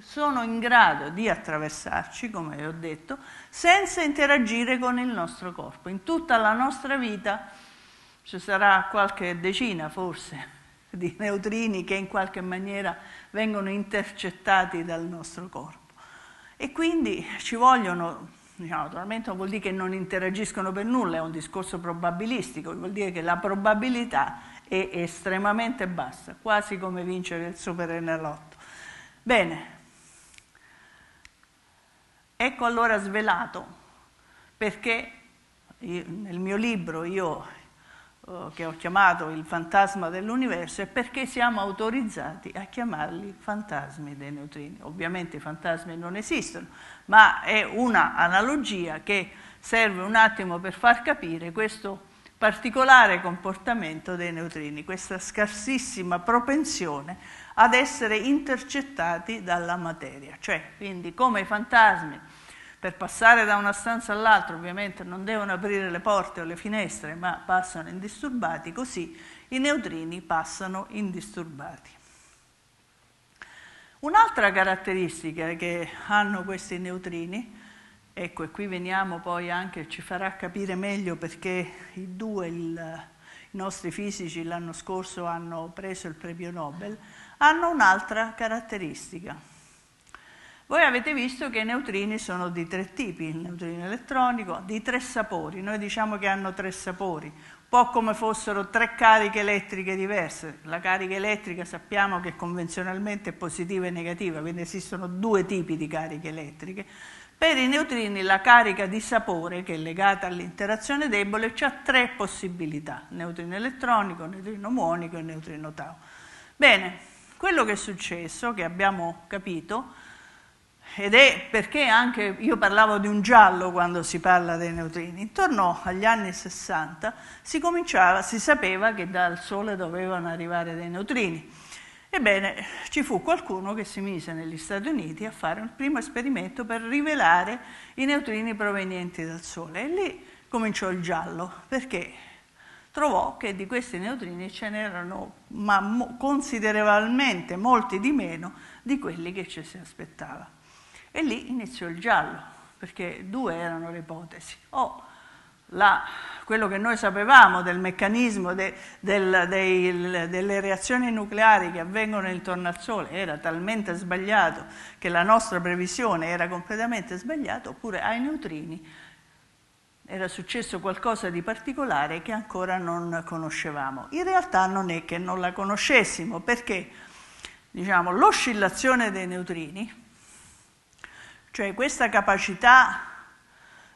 sono in grado di attraversarci, come ho detto, senza interagire con il nostro corpo. In tutta la nostra vita ci sarà qualche decina forse di neutrini che in qualche maniera vengono intercettati dal nostro corpo. E quindi ci vogliono, diciamo, naturalmente non vuol dire che non interagiscono per nulla, è un discorso probabilistico, vuol dire che la probabilità è estremamente bassa, quasi come vincere il super enalotto. Bene, Ecco allora svelato perché nel mio libro io che ho chiamato il fantasma dell'universo è perché siamo autorizzati a chiamarli fantasmi dei neutrini. Ovviamente i fantasmi non esistono, ma è una analogia che serve un attimo per far capire questo particolare comportamento dei neutrini, questa scarsissima propensione ad essere intercettati dalla materia. Cioè, quindi come i fantasmi per passare da una stanza all'altra ovviamente non devono aprire le porte o le finestre, ma passano indisturbati, così i neutrini passano indisturbati. Un'altra caratteristica che hanno questi neutrini, ecco e qui veniamo poi anche, ci farà capire meglio perché i due, il, i nostri fisici l'anno scorso hanno preso il premio Nobel, hanno un'altra caratteristica. Voi avete visto che i neutrini sono di tre tipi, il neutrino elettronico, di tre sapori. Noi diciamo che hanno tre sapori, un po' come fossero tre cariche elettriche diverse. La carica elettrica sappiamo che convenzionalmente è positiva e negativa, quindi esistono due tipi di cariche elettriche. Per i neutrini la carica di sapore, che è legata all'interazione debole, ha tre possibilità, neutrino elettronico, neutrino muonico e neutrino tau. Bene, quello che è successo, che abbiamo capito, ed è perché anche io parlavo di un giallo quando si parla dei neutrini. Intorno agli anni 60 si cominciava, si sapeva che dal Sole dovevano arrivare dei neutrini. Ebbene, ci fu qualcuno che si mise negli Stati Uniti a fare un primo esperimento per rivelare i neutrini provenienti dal Sole e lì cominciò il giallo, perché trovò che di questi neutrini ce n'erano ma considerevolmente molti di meno di quelli che ci si aspettava. E lì iniziò il giallo, perché due erano le ipotesi. O la, quello che noi sapevamo del meccanismo de, del, dei, delle reazioni nucleari che avvengono intorno al Sole era talmente sbagliato che la nostra previsione era completamente sbagliata, oppure ai neutrini era successo qualcosa di particolare che ancora non conoscevamo. In realtà non è che non la conoscessimo, perché diciamo, l'oscillazione dei neutrini cioè questa capacità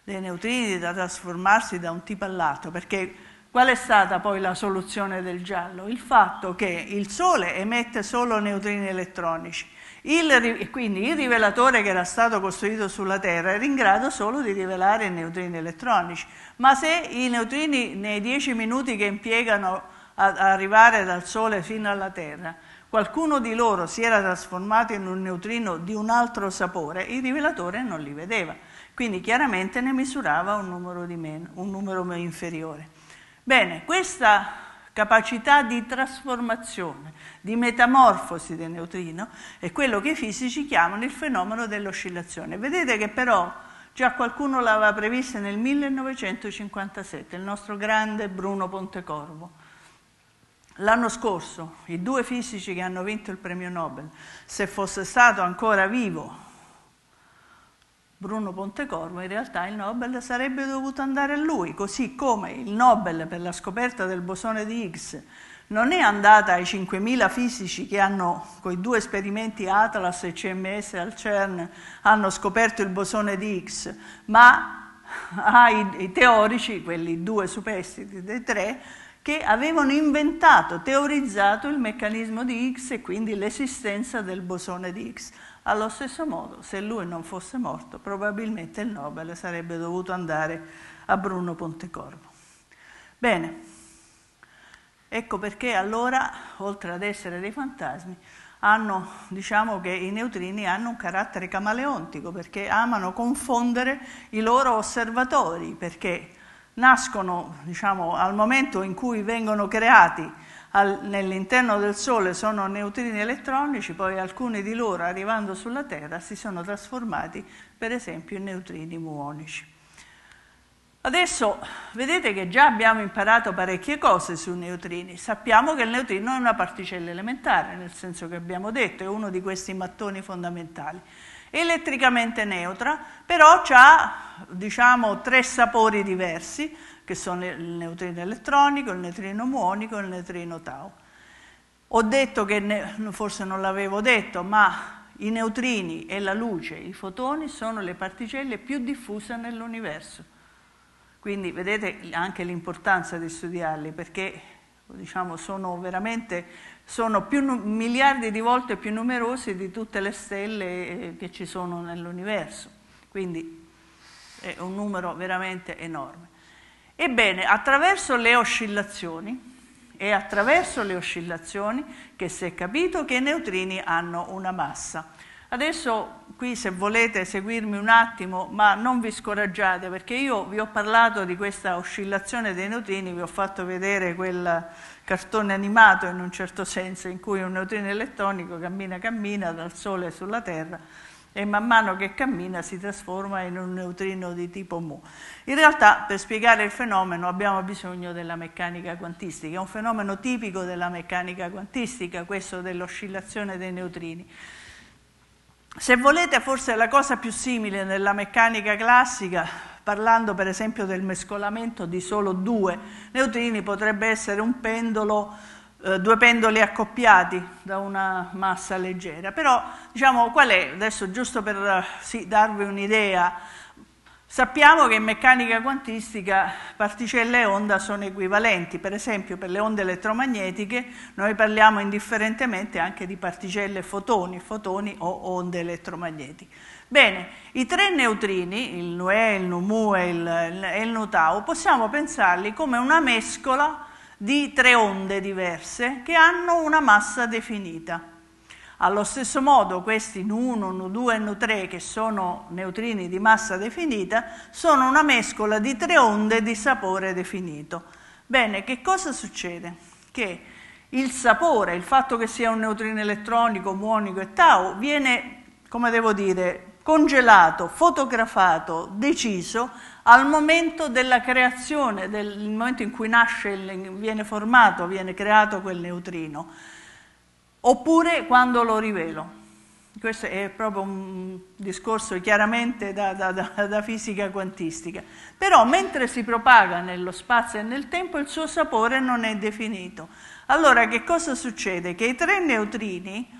dei neutrini da trasformarsi da un tipo all'altro, perché qual è stata poi la soluzione del giallo? Il fatto che il Sole emette solo neutrini elettronici, il, quindi il rivelatore che era stato costruito sulla Terra era in grado solo di rivelare neutrini elettronici, ma se i neutrini nei dieci minuti che impiegano ad arrivare dal Sole fino alla Terra qualcuno di loro si era trasformato in un neutrino di un altro sapore, il rivelatore non li vedeva, quindi chiaramente ne misurava un numero, meno, un numero inferiore. Bene, questa capacità di trasformazione, di metamorfosi del neutrino è quello che i fisici chiamano il fenomeno dell'oscillazione. Vedete che però già qualcuno l'aveva prevista nel 1957, il nostro grande Bruno Pontecorvo. L'anno scorso i due fisici che hanno vinto il premio Nobel, se fosse stato ancora vivo Bruno Pontecorvo, in realtà il Nobel sarebbe dovuto andare a lui, così come il Nobel per la scoperta del bosone di Higgs non è andata ai 5.000 fisici che hanno, con i due esperimenti Atlas e CMS al CERN, hanno scoperto il bosone di Higgs, ma ai teorici, quelli due superstiti dei tre, che avevano inventato, teorizzato il meccanismo di Higgs e quindi l'esistenza del bosone di Higgs. Allo stesso modo, se lui non fosse morto, probabilmente il Nobel sarebbe dovuto andare a Bruno Pontecorvo. Bene, ecco perché allora, oltre ad essere dei fantasmi, hanno, diciamo che i neutrini hanno un carattere camaleontico perché amano confondere i loro osservatori, perché nascono diciamo, al momento in cui vengono creati nell'interno del Sole sono neutrini elettronici, poi alcuni di loro arrivando sulla Terra si sono trasformati per esempio in neutrini muonici. Adesso vedete che già abbiamo imparato parecchie cose sui neutrini. Sappiamo che il neutrino è una particella elementare, nel senso che abbiamo detto, è uno di questi mattoni fondamentali elettricamente neutra, però ha diciamo, tre sapori diversi, che sono il neutrino elettronico, il neutrino muonico e il neutrino tau. Ho detto che, forse non l'avevo detto, ma i neutrini e la luce, i fotoni, sono le particelle più diffuse nell'universo. Quindi vedete anche l'importanza di studiarli, perché diciamo, sono veramente sono più, miliardi di volte più numerosi di tutte le stelle che ci sono nell'universo, quindi è un numero veramente enorme. Ebbene, attraverso le oscillazioni, è attraverso le oscillazioni che si è capito che i neutrini hanno una massa. Adesso qui se volete seguirmi un attimo, ma non vi scoraggiate perché io vi ho parlato di questa oscillazione dei neutrini, vi ho fatto vedere quel cartone animato in un certo senso in cui un neutrino elettronico cammina cammina dal Sole sulla Terra e man mano che cammina si trasforma in un neutrino di tipo mu. In realtà per spiegare il fenomeno abbiamo bisogno della meccanica quantistica, è un fenomeno tipico della meccanica quantistica, questo dell'oscillazione dei neutrini. Se volete, forse la cosa più simile nella meccanica classica, parlando per esempio del mescolamento di solo due neutrini, potrebbe essere un pendolo, eh, due pendoli accoppiati da una massa leggera. Però, diciamo, qual è, adesso giusto per sì, darvi un'idea, Sappiamo che in meccanica quantistica particelle e onda sono equivalenti, per esempio per le onde elettromagnetiche noi parliamo indifferentemente anche di particelle fotoni, fotoni o onde elettromagnetiche. Bene, i tre neutrini, il NUE, il NUMU e il, e il NUTAU, possiamo pensarli come una mescola di tre onde diverse che hanno una massa definita. Allo stesso modo questi Nu1, Nu2 e Nu3, che sono neutrini di massa definita, sono una mescola di tre onde di sapore definito. Bene, che cosa succede? Che il sapore, il fatto che sia un neutrino elettronico, muonico e tau, viene, come devo dire, congelato, fotografato, deciso al momento della creazione, del momento in cui nasce, viene formato, viene creato quel neutrino oppure quando lo rivelo. Questo è proprio un discorso chiaramente da, da, da, da, fisica quantistica. Però mentre si propaga nello spazio e nel tempo il suo sapore non è definito. Allora che cosa succede? Che i tre neutrini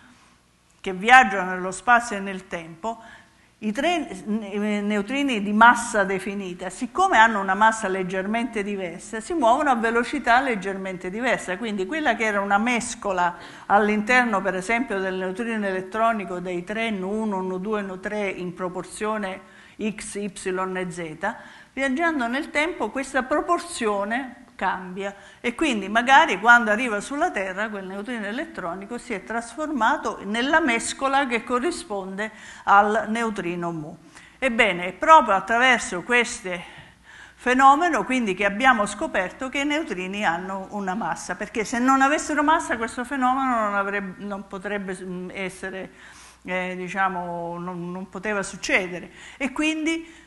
che viaggiano nello spazio e nel tempo i tre neutrini di massa definita, siccome hanno una massa leggermente diversa, si muovono a velocità leggermente diversa, quindi quella che era una mescola all'interno per esempio del neutrino elettronico dei tre N1, N2, N3 in proporzione x, y e z, viaggiando nel tempo questa proporzione cambia e quindi magari quando arriva sulla Terra quel neutrino elettronico si è trasformato nella mescola che corrisponde al neutrino mu. Ebbene, è proprio attraverso questo fenomeno quindi che abbiamo scoperto che i neutrini hanno una massa, perché se non avessero massa questo fenomeno non, avrebbe, non potrebbe mm, essere, eh, diciamo, non, non poteva succedere. E quindi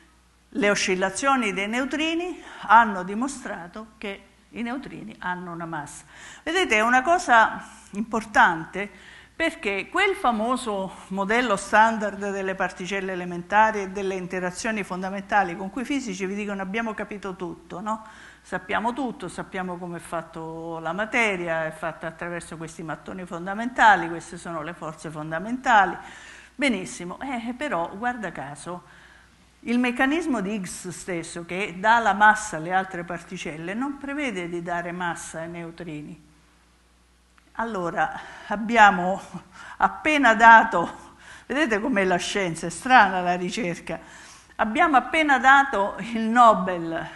le oscillazioni dei neutrini hanno dimostrato che i neutrini hanno una massa. Vedete, è una cosa importante perché quel famoso modello standard delle particelle elementari e delle interazioni fondamentali con cui i fisici vi dicono abbiamo capito tutto, no? sappiamo tutto, sappiamo come è fatta la materia, è fatta attraverso questi mattoni fondamentali, queste sono le forze fondamentali, benissimo, eh, però guarda caso, il meccanismo di Higgs stesso, che dà la massa alle altre particelle, non prevede di dare massa ai neutrini. Allora, abbiamo appena dato, vedete com'è la scienza, è strana la ricerca, abbiamo appena dato il Nobel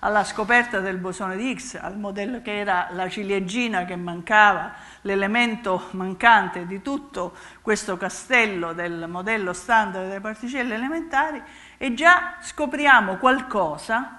alla scoperta del bosone di Higgs, al modello che era la ciliegina che mancava, l'elemento mancante di tutto questo castello del modello standard delle particelle elementari, e già scopriamo qualcosa,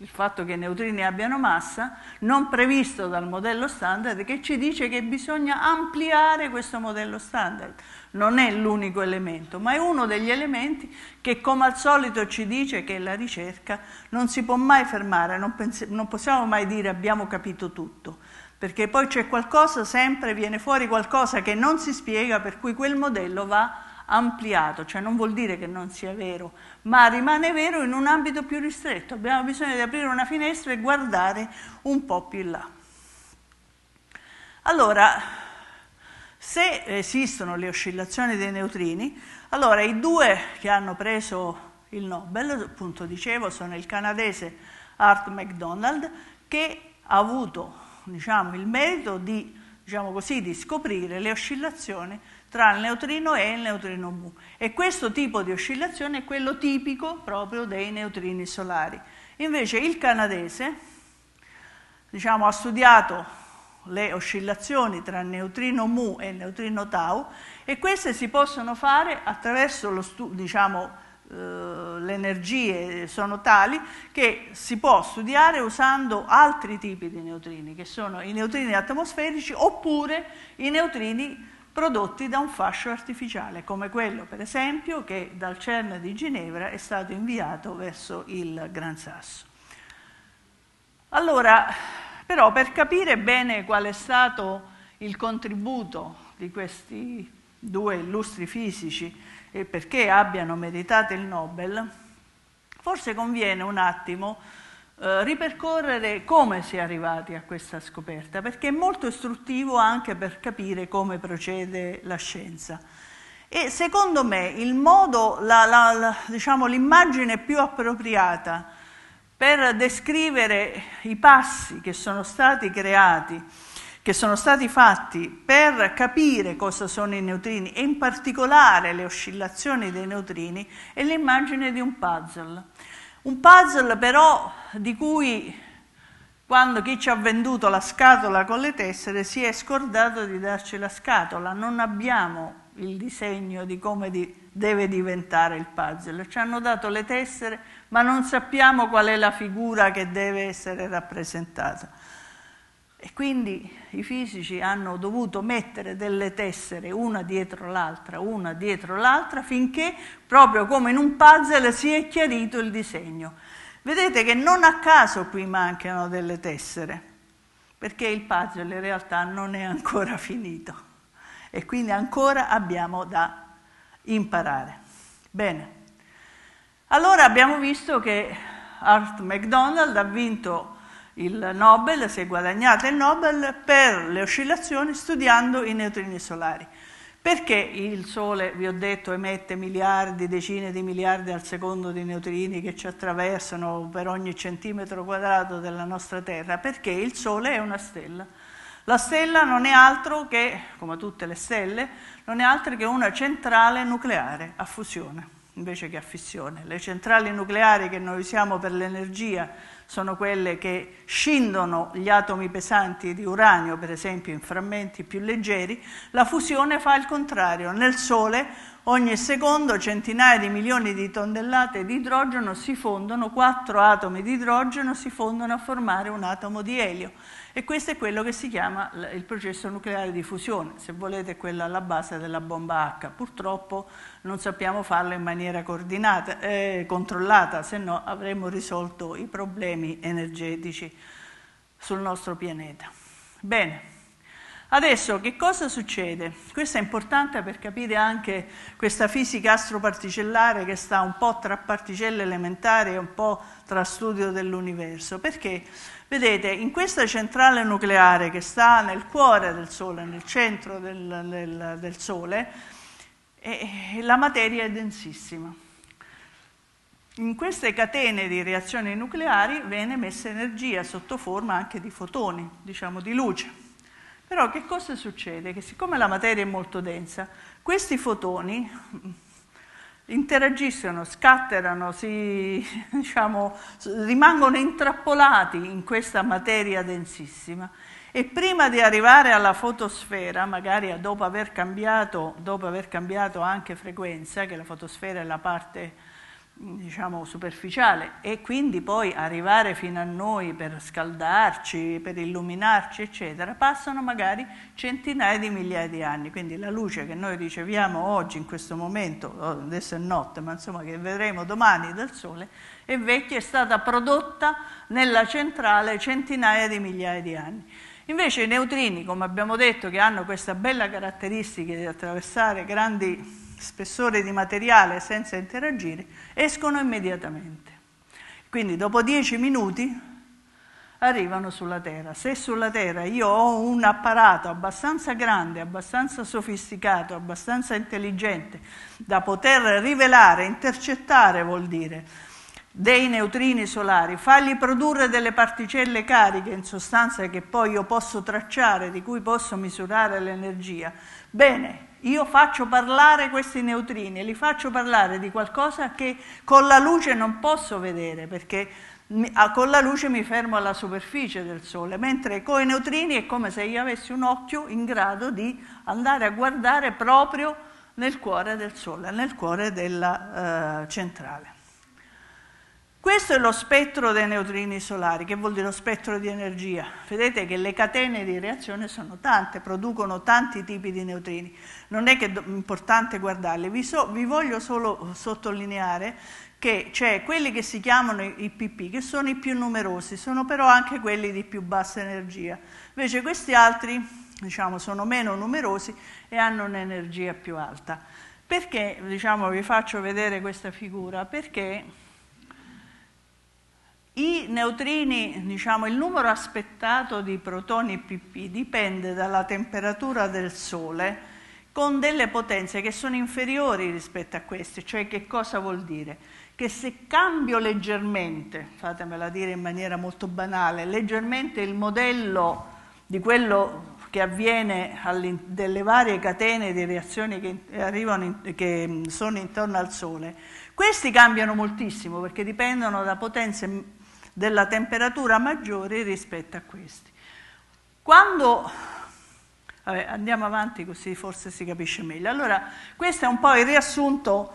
il fatto che i neutrini abbiano massa, non previsto dal modello standard, che ci dice che bisogna ampliare questo modello standard. Non è l'unico elemento, ma è uno degli elementi che, come al solito, ci dice che la ricerca non si può mai fermare, non, non possiamo mai dire abbiamo capito tutto, perché poi c'è qualcosa, sempre viene fuori qualcosa che non si spiega, per cui quel modello va ampliato, cioè non vuol dire che non sia vero, ma rimane vero in un ambito più ristretto. Abbiamo bisogno di aprire una finestra e guardare un po' più in là. Allora, se esistono le oscillazioni dei neutrini, allora i due che hanno preso il Nobel, appunto dicevo, sono il canadese Art MacDonald, che ha avuto diciamo, il merito di, diciamo così, di scoprire le oscillazioni tra il neutrino E e il neutrino mu. E questo tipo di oscillazione è quello tipico proprio dei neutrini solari. Invece il canadese diciamo, ha studiato le oscillazioni tra il neutrino mu e il neutrino tau e queste si possono fare attraverso lo diciamo, le energie sono tali che si può studiare usando altri tipi di neutrini, che sono i neutrini atmosferici oppure i neutrini prodotti da un fascio artificiale, come quello per esempio che dal CERN di Ginevra è stato inviato verso il Gran Sasso. Allora, però per capire bene qual è stato il contributo di questi due illustri fisici e perché abbiano meritato il Nobel, forse conviene un attimo eh, ripercorrere come si è arrivati a questa scoperta, perché è molto istruttivo anche per capire come procede la scienza. E secondo me il modo, diciamo, l'immagine più appropriata per descrivere i passi che sono stati creati, che sono stati fatti per capire cosa sono i neutrini e in particolare le oscillazioni dei neutrini è l'immagine di un puzzle. Un puzzle però di cui quando chi ci ha venduto la scatola con le tessere si è scordato di darci la scatola, non abbiamo il disegno di come di, deve diventare il puzzle. Ci hanno dato le tessere, ma non sappiamo qual è la figura che deve essere rappresentata. E quindi i fisici hanno dovuto mettere delle tessere una dietro l'altra, una dietro l'altra, finché proprio come in un puzzle si è chiarito il disegno. Vedete che non a caso qui mancano delle tessere, perché il puzzle in realtà non è ancora finito e quindi ancora abbiamo da imparare. Bene, allora abbiamo visto che Art McDonald ha vinto il Nobel, si è guadagnato il Nobel per le oscillazioni studiando i neutrini solari. Perché il Sole, vi ho detto, emette miliardi, decine di miliardi al secondo di neutrini che ci attraversano per ogni centimetro quadrato della nostra Terra? Perché il Sole è una stella. La stella non è altro che, come tutte le stelle, non è altro che una centrale nucleare a fusione invece che a fissione. Le centrali nucleari che noi usiamo per l'energia sono quelle che scindono gli atomi pesanti di uranio, per esempio, in frammenti più leggeri. La fusione fa il contrario. Nel Sole ogni secondo centinaia di milioni di tonnellate di idrogeno si fondono, quattro atomi di idrogeno si fondono a formare un atomo di elio. E questo è quello che si chiama il processo nucleare di fusione, se volete quella alla base della bomba H. Purtroppo non sappiamo farlo in maniera coordinata, eh, controllata, se no avremmo risolto i problemi energetici sul nostro pianeta. Bene, adesso che cosa succede? Questo è importante per capire anche questa fisica astroparticellare che sta un po' tra particelle elementari e un po' tra studio dell'universo, perché Vedete, in questa centrale nucleare che sta nel cuore del Sole, nel centro del, del, del Sole, eh, la materia è densissima. In queste catene di reazioni nucleari viene messa energia sotto forma anche di fotoni, diciamo di luce. Però che cosa succede? Che siccome la materia è molto densa, questi fotoni interagiscono, scatterano, si, diciamo, rimangono intrappolati in questa materia densissima e prima di arrivare alla fotosfera, magari dopo aver cambiato, dopo aver cambiato anche frequenza, che la fotosfera è la parte diciamo, superficiale e quindi poi arrivare fino a noi per scaldarci, per illuminarci, eccetera, passano magari centinaia di migliaia di anni. Quindi la luce che noi riceviamo oggi, in questo momento, adesso è notte, ma insomma che vedremo domani dal Sole, è vecchia, è stata prodotta nella centrale centinaia di migliaia di anni. Invece i neutrini, come abbiamo detto, che hanno questa bella caratteristica di attraversare grandi spessore di materiale senza interagire, escono immediatamente. Quindi dopo dieci minuti arrivano sulla Terra. Se sulla Terra io ho un apparato abbastanza grande, abbastanza sofisticato, abbastanza intelligente da poter rivelare, intercettare vuol dire, dei neutrini solari, fargli produrre delle particelle cariche in sostanza che poi io posso tracciare, di cui posso misurare l'energia, bene, io faccio parlare questi neutrini, li faccio parlare di qualcosa che con la luce non posso vedere, perché con la luce mi fermo alla superficie del Sole, mentre con i neutrini è come se io avessi un occhio in grado di andare a guardare proprio nel cuore del Sole, nel cuore della uh, centrale. Questo è lo spettro dei neutrini solari, che vuol dire lo spettro di energia. Vedete che le catene di reazione sono tante, producono tanti tipi di neutrini. Non è che è importante guardarli, vi, so, vi voglio solo sottolineare che c'è quelli che si chiamano i PP, che sono i più numerosi, sono però anche quelli di più bassa energia. Invece questi altri, diciamo, sono meno numerosi e hanno un'energia più alta. Perché, diciamo, vi faccio vedere questa figura? Perché i neutrini, diciamo, il numero aspettato di protoni PP dipende dalla temperatura del Sole con delle potenze che sono inferiori rispetto a queste, cioè che cosa vuol dire? Che se cambio leggermente, fatemela dire in maniera molto banale, leggermente il modello di quello che avviene delle varie catene di reazioni che, arrivano che sono intorno al Sole, questi cambiano moltissimo perché dipendono da potenze della temperatura maggiori rispetto a questi. Quando Vabbè, andiamo avanti così forse si capisce meglio. Allora, questo è un po' il riassunto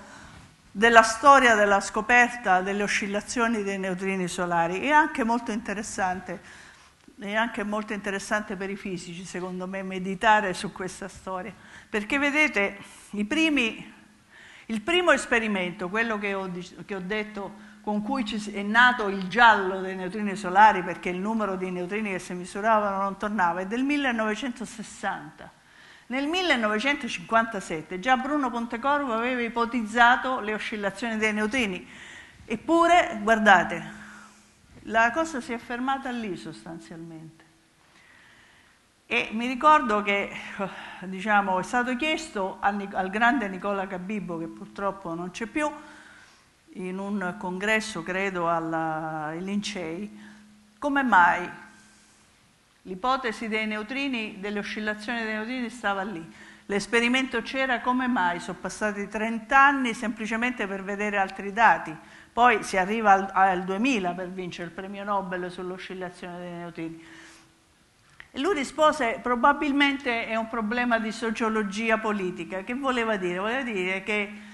della storia della scoperta delle oscillazioni dei neutrini solari. È anche molto interessante, è anche molto interessante per i fisici, secondo me, meditare su questa storia. Perché vedete, primi, il primo esperimento, quello che ho, che ho detto con cui è nato il giallo dei neutrini solari perché il numero di neutrini che si misuravano non tornava, è del 1960. Nel 1957 già Bruno Pontecorvo aveva ipotizzato le oscillazioni dei neutrini, eppure, guardate, la cosa si è fermata lì sostanzialmente. E mi ricordo che diciamo, è stato chiesto al grande Nicola Cabibbo, che purtroppo non c'è più, in un congresso, credo, ai Lincei, come mai l'ipotesi dei neutrini, delle oscillazioni dei neutrini stava lì. L'esperimento c'era come mai? Sono passati 30 anni semplicemente per vedere altri dati. Poi si arriva al, al 2000 per vincere il premio Nobel sull'oscillazione dei neutrini. E lui rispose probabilmente è un problema di sociologia politica. Che voleva dire? Voleva dire che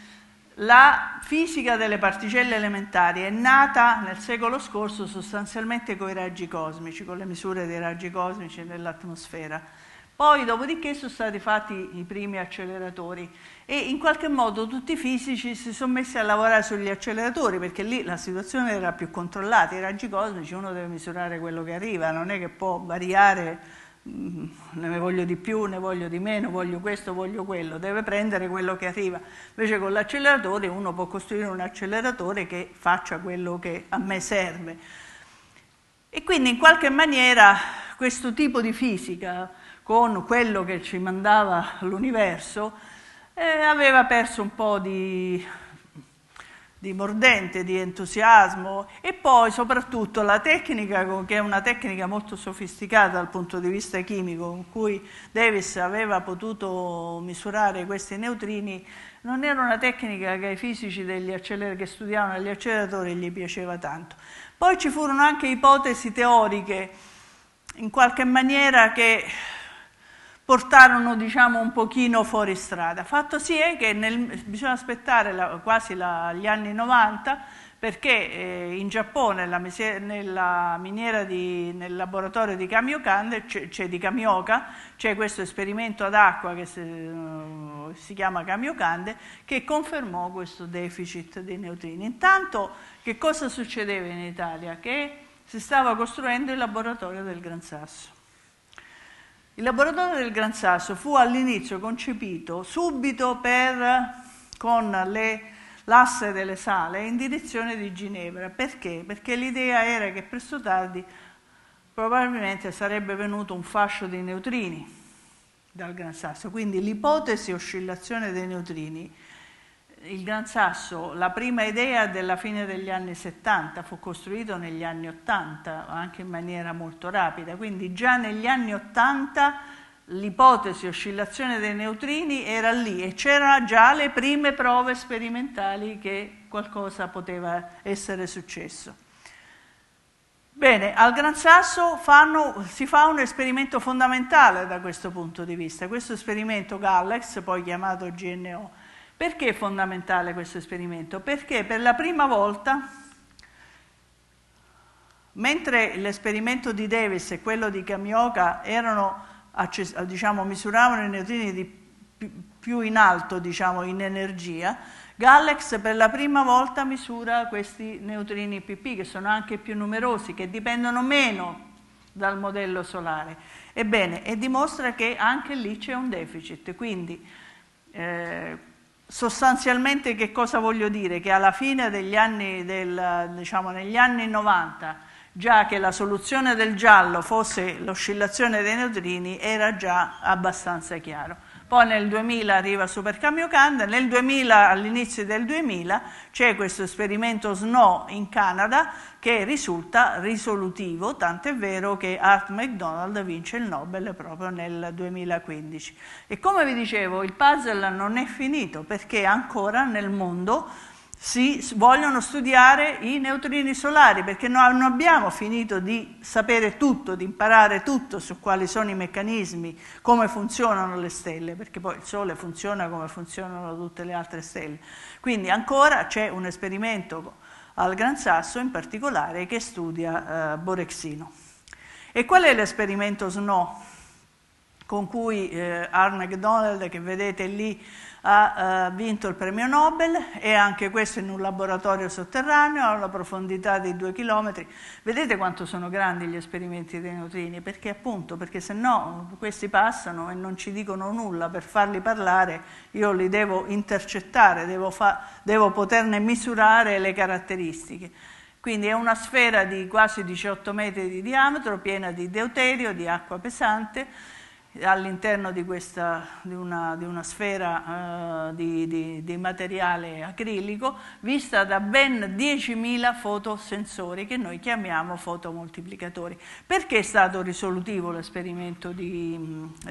la fisica delle particelle elementari è nata nel secolo scorso sostanzialmente con i raggi cosmici, con le misure dei raggi cosmici nell'atmosfera. Poi, dopodiché, sono stati fatti i primi acceleratori e in qualche modo tutti i fisici si sono messi a lavorare sugli acceleratori perché lì la situazione era più controllata. I raggi cosmici uno deve misurare quello che arriva, non è che può variare ne voglio di più, ne voglio di meno, voglio questo, voglio quello, deve prendere quello che arriva. Invece con l'acceleratore uno può costruire un acceleratore che faccia quello che a me serve. E quindi in qualche maniera questo tipo di fisica, con quello che ci mandava l'universo, eh, aveva perso un po' di di mordente, di entusiasmo e poi soprattutto la tecnica, che è una tecnica molto sofisticata dal punto di vista chimico, con cui Davis aveva potuto misurare questi neutrini, non era una tecnica che ai fisici che studiavano gli acceleratori gli piaceva tanto. Poi ci furono anche ipotesi teoriche, in qualche maniera, che portarono diciamo, un pochino fuori strada. Fatto sì è che nel, bisogna aspettare la, quasi la, gli anni 90 perché eh, in Giappone nella, nella di, nel laboratorio di Kamiokande, c'è, questo esperimento ad acqua che si, uh, si chiama Kamiokande che confermò questo deficit di neutrini. Intanto che cosa succedeva in Italia? Che si stava costruendo il laboratorio del Gran Sasso. Il laboratorio del Gran Sasso fu all'inizio concepito subito per, con l'asse delle sale in direzione di Ginevra. Perché? Perché l'idea era che presto tardi probabilmente sarebbe venuto un fascio di neutrini dal Gran Sasso. Quindi l'ipotesi oscillazione dei neutrini il Gran Sasso, la prima idea della fine degli anni 70 fu costruito negli anni 80, anche in maniera molto rapida, quindi già negli anni 80 l'ipotesi oscillazione dei neutrini era lì e c'erano già le prime prove sperimentali che qualcosa poteva essere successo. Bene, al Gran Sasso fanno, si fa un esperimento fondamentale da questo punto di vista, questo esperimento Gallex, poi chiamato GNO, perché è fondamentale questo esperimento? Perché per la prima volta, mentre l'esperimento di Davis e quello di Kamioka erano, diciamo, misuravano i neutrini più in alto diciamo, in energia, Gallex per la prima volta misura questi neutrini PP che sono anche più numerosi, che dipendono meno dal modello solare. Ebbene, e dimostra che anche lì c'è un deficit, quindi eh, sostanzialmente che cosa voglio dire? Che alla fine degli anni, del, diciamo, negli anni 90, già che la soluzione del giallo fosse l'oscillazione dei neutrini, era già abbastanza chiaro. Poi nel 2000 arriva Super Kamiokande, nel 2000, all'inizio del 2000, c'è questo esperimento SNOW in Canada che risulta risolutivo, tant'è vero che Art McDonald vince il Nobel proprio nel 2015. E come vi dicevo, il puzzle non è finito perché ancora nel mondo si vogliono studiare i neutrini solari perché non abbiamo finito di sapere tutto, di imparare tutto su quali sono i meccanismi, come funzionano le stelle, perché poi il Sole funziona come funzionano tutte le altre stelle. Quindi ancora c'è un esperimento al Gran Sasso in particolare che studia eh, Borexino. E qual è l'esperimento SNO con cui eh, Art McDonald, che vedete lì, ha eh, vinto il premio Nobel e anche questo in un laboratorio sotterraneo a una profondità di due chilometri. Vedete quanto sono grandi gli esperimenti dei neutrini? Perché appunto, perché se no questi passano e non ci dicono nulla, per farli parlare io li devo intercettare, devo, devo poterne misurare le caratteristiche. Quindi è una sfera di quasi 18 metri di diametro, piena di deuterio, di acqua pesante, all'interno di, di, una, di, una, sfera uh, di, di, di, materiale acrilico vista da ben 10.000 fotosensori che noi chiamiamo fotomoltiplicatori. Perché è stato risolutivo l'esperimento di,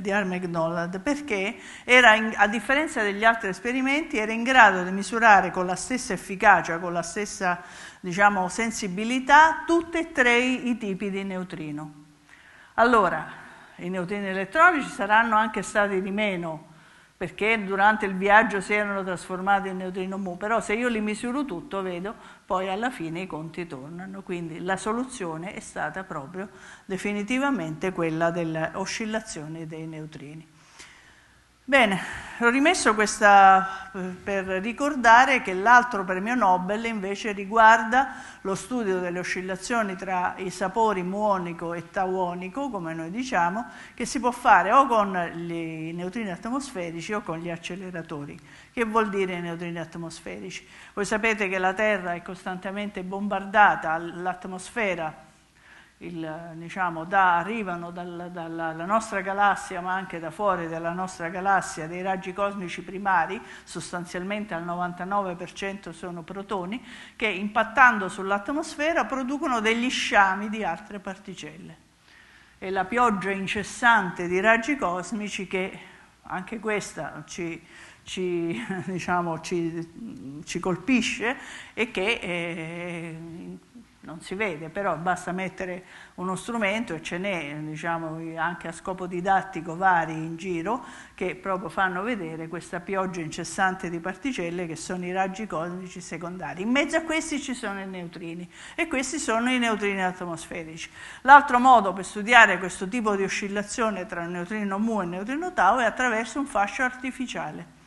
di. McDonald? Perché era in, a differenza degli altri esperimenti era in grado di misurare con la stessa efficacia, con la stessa diciamo, sensibilità tutti e tre i tipi di neutrino. Allora, i neutrini elettronici saranno anche stati di meno perché durante il viaggio si erano trasformati in neutrino mu, però se io li misuro tutto vedo poi alla fine i conti tornano, quindi la soluzione è stata proprio definitivamente quella delle oscillazioni dei neutrini. Bene, ho rimesso questa per ricordare che l'altro premio Nobel invece riguarda lo studio delle oscillazioni tra i sapori muonico e tauonico, come noi diciamo, che si può fare o con i neutrini atmosferici o con gli acceleratori. Che vuol dire i neutrini atmosferici? Voi sapete che la Terra è costantemente bombardata, l'atmosfera il, diciamo, da, arrivano dal, dalla nostra galassia, ma anche da fuori dalla nostra galassia, dei raggi cosmici primari, sostanzialmente al 99% sono protoni, che impattando sull'atmosfera producono degli sciami di altre particelle. E la pioggia incessante di raggi cosmici che anche questa ci, ci, diciamo, ci, ci colpisce e che eh, non si vede, però basta mettere uno strumento e ce n'è diciamo, anche a scopo didattico vari in giro che proprio fanno vedere questa pioggia incessante di particelle che sono i raggi cosmici secondari. In mezzo a questi ci sono i neutrini e questi sono i neutrini atmosferici. L'altro modo per studiare questo tipo di oscillazione tra neutrino mu e neutrino tau è attraverso un fascio artificiale.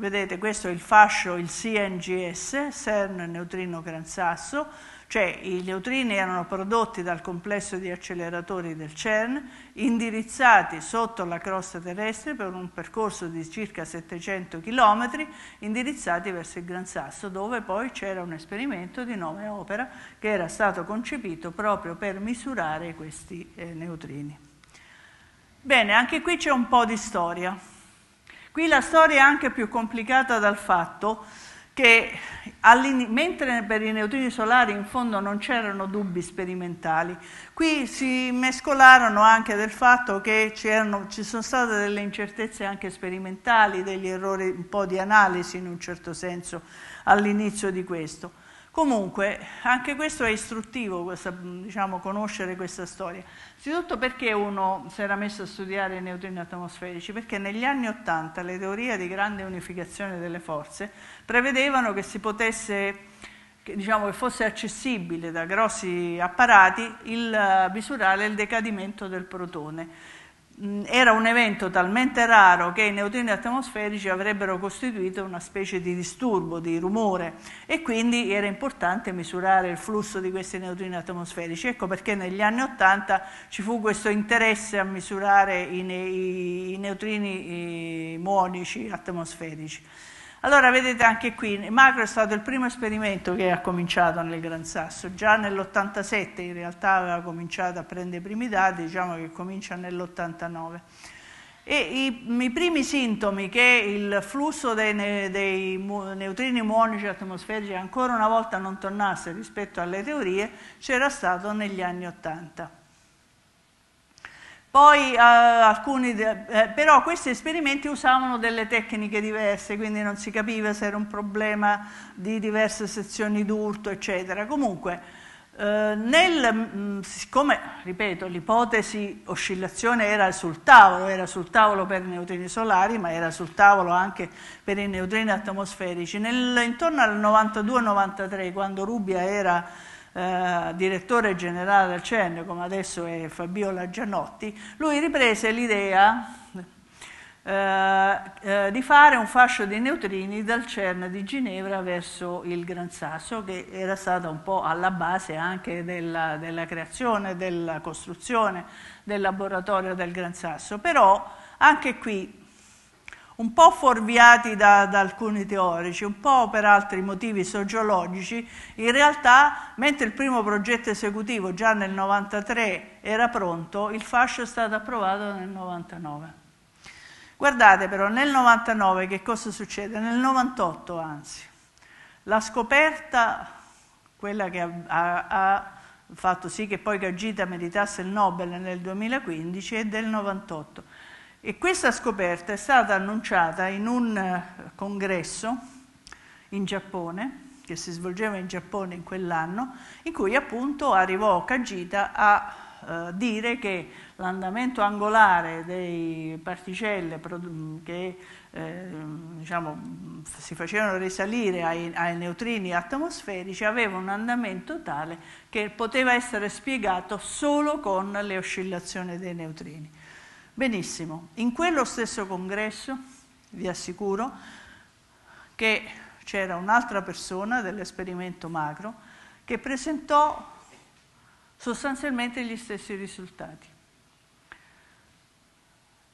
Vedete, questo è il fascio, il CNGS, CERN neutrino Gran Sasso, cioè i neutrini erano prodotti dal complesso di acceleratori del CERN, indirizzati sotto la crosta terrestre per un percorso di circa 700 km, indirizzati verso il Gran Sasso, dove poi c'era un esperimento di nome Opera che era stato concepito proprio per misurare questi eh, neutrini. Bene, anche qui c'è un po' di storia. Qui la storia è anche più complicata dal fatto che mentre per i neutrini solari in fondo non c'erano dubbi sperimentali, qui si mescolarono anche del fatto che ci sono state delle incertezze anche sperimentali, degli errori un po' di analisi in un certo senso all'inizio di questo. Comunque, anche questo è istruttivo, questa, diciamo, conoscere questa storia. Innanzitutto perché uno si era messo a studiare i neutrini atmosferici? Perché negli anni Ottanta le teorie di grande unificazione delle forze prevedevano che si potesse, che, diciamo, che fosse accessibile da grossi apparati il misurare il decadimento del protone era un evento talmente raro che i neutrini atmosferici avrebbero costituito una specie di disturbo, di rumore e quindi era importante misurare il flusso di questi neutrini atmosferici. Ecco perché negli anni Ottanta ci fu questo interesse a misurare i, i, i neutrini i muonici atmosferici. Allora vedete anche qui, Macro è stato il primo esperimento che ha cominciato nel Gran Sasso, già nell'87 in realtà aveva cominciato a prendere i primi dati, diciamo che comincia nell'89. e i, i primi sintomi che il flusso dei, dei neutrini muonici atmosferici ancora una volta non tornasse rispetto alle teorie c'era stato negli anni Ottanta. Poi, eh, alcuni, eh, però questi esperimenti usavano delle tecniche diverse, quindi non si capiva se era un problema di diverse sezioni d'urto, eccetera. Comunque, eh, nel, mm, siccome, ripeto, l'ipotesi oscillazione era sul tavolo, era sul tavolo per i neutrini solari, ma era sul tavolo anche per i neutrini atmosferici, nel, intorno al 92-93, quando Rubbia era eh, direttore generale del CERN, come adesso è Fabiola Giannotti, lui riprese l'idea eh, eh, di fare un fascio di neutrini dal CERN di Ginevra verso il Gran Sasso, che era stata un po' alla base anche della, della creazione, della costruzione del laboratorio del Gran Sasso. Però anche qui un po' fuorviati da, da, alcuni teorici, un po' per altri motivi sociologici, in realtà, mentre il primo progetto esecutivo già nel 93 era pronto, il fascio è stato approvato nel 99. Guardate però, nel 99 che cosa succede? Nel 98 anzi, la scoperta, quella che ha, ha, fatto sì che poi Gagita meritasse il Nobel nel 2015, è del 98 e questa scoperta è stata annunciata in un eh, congresso in Giappone, che si svolgeva in Giappone in quell'anno, in cui appunto arrivò Kajita a eh, dire che l'andamento angolare dei particelle che eh, diciamo, si facevano risalire ai, ai, neutrini atmosferici aveva un andamento tale che poteva essere spiegato solo con le oscillazioni dei neutrini. Benissimo, in quello stesso congresso, vi assicuro, che c'era un'altra persona dell'esperimento macro che presentò sostanzialmente gli stessi risultati.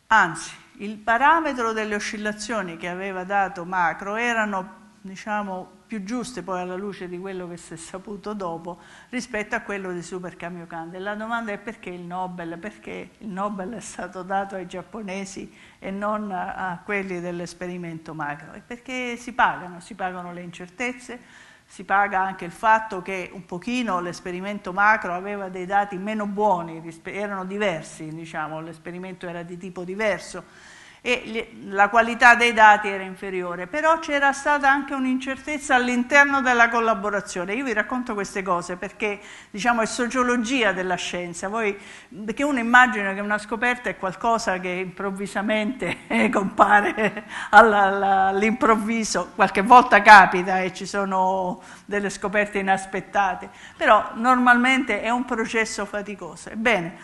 Anzi, il parametro delle oscillazioni che aveva dato macro erano diciamo, più giuste poi alla luce di quello che si è saputo dopo rispetto a quello di Super Kamiokande. La domanda è perché il Nobel? Perché il Nobel è stato dato ai giapponesi e non a quelli dell'esperimento macro? E perché si pagano, si pagano le incertezze, si paga anche il fatto che un pochino l'esperimento macro aveva dei dati meno buoni, erano diversi, diciamo, l'esperimento era di tipo diverso e la qualità dei dati era inferiore, però c'era stata anche un'incertezza all'interno della collaborazione. Io vi racconto queste cose perché diciamo, è sociologia della scienza, Voi, perché uno immagina che una scoperta è qualcosa che improvvisamente compare all'improvviso, qualche volta capita e ci sono delle scoperte inaspettate, però normalmente è un processo faticoso. Ebbene,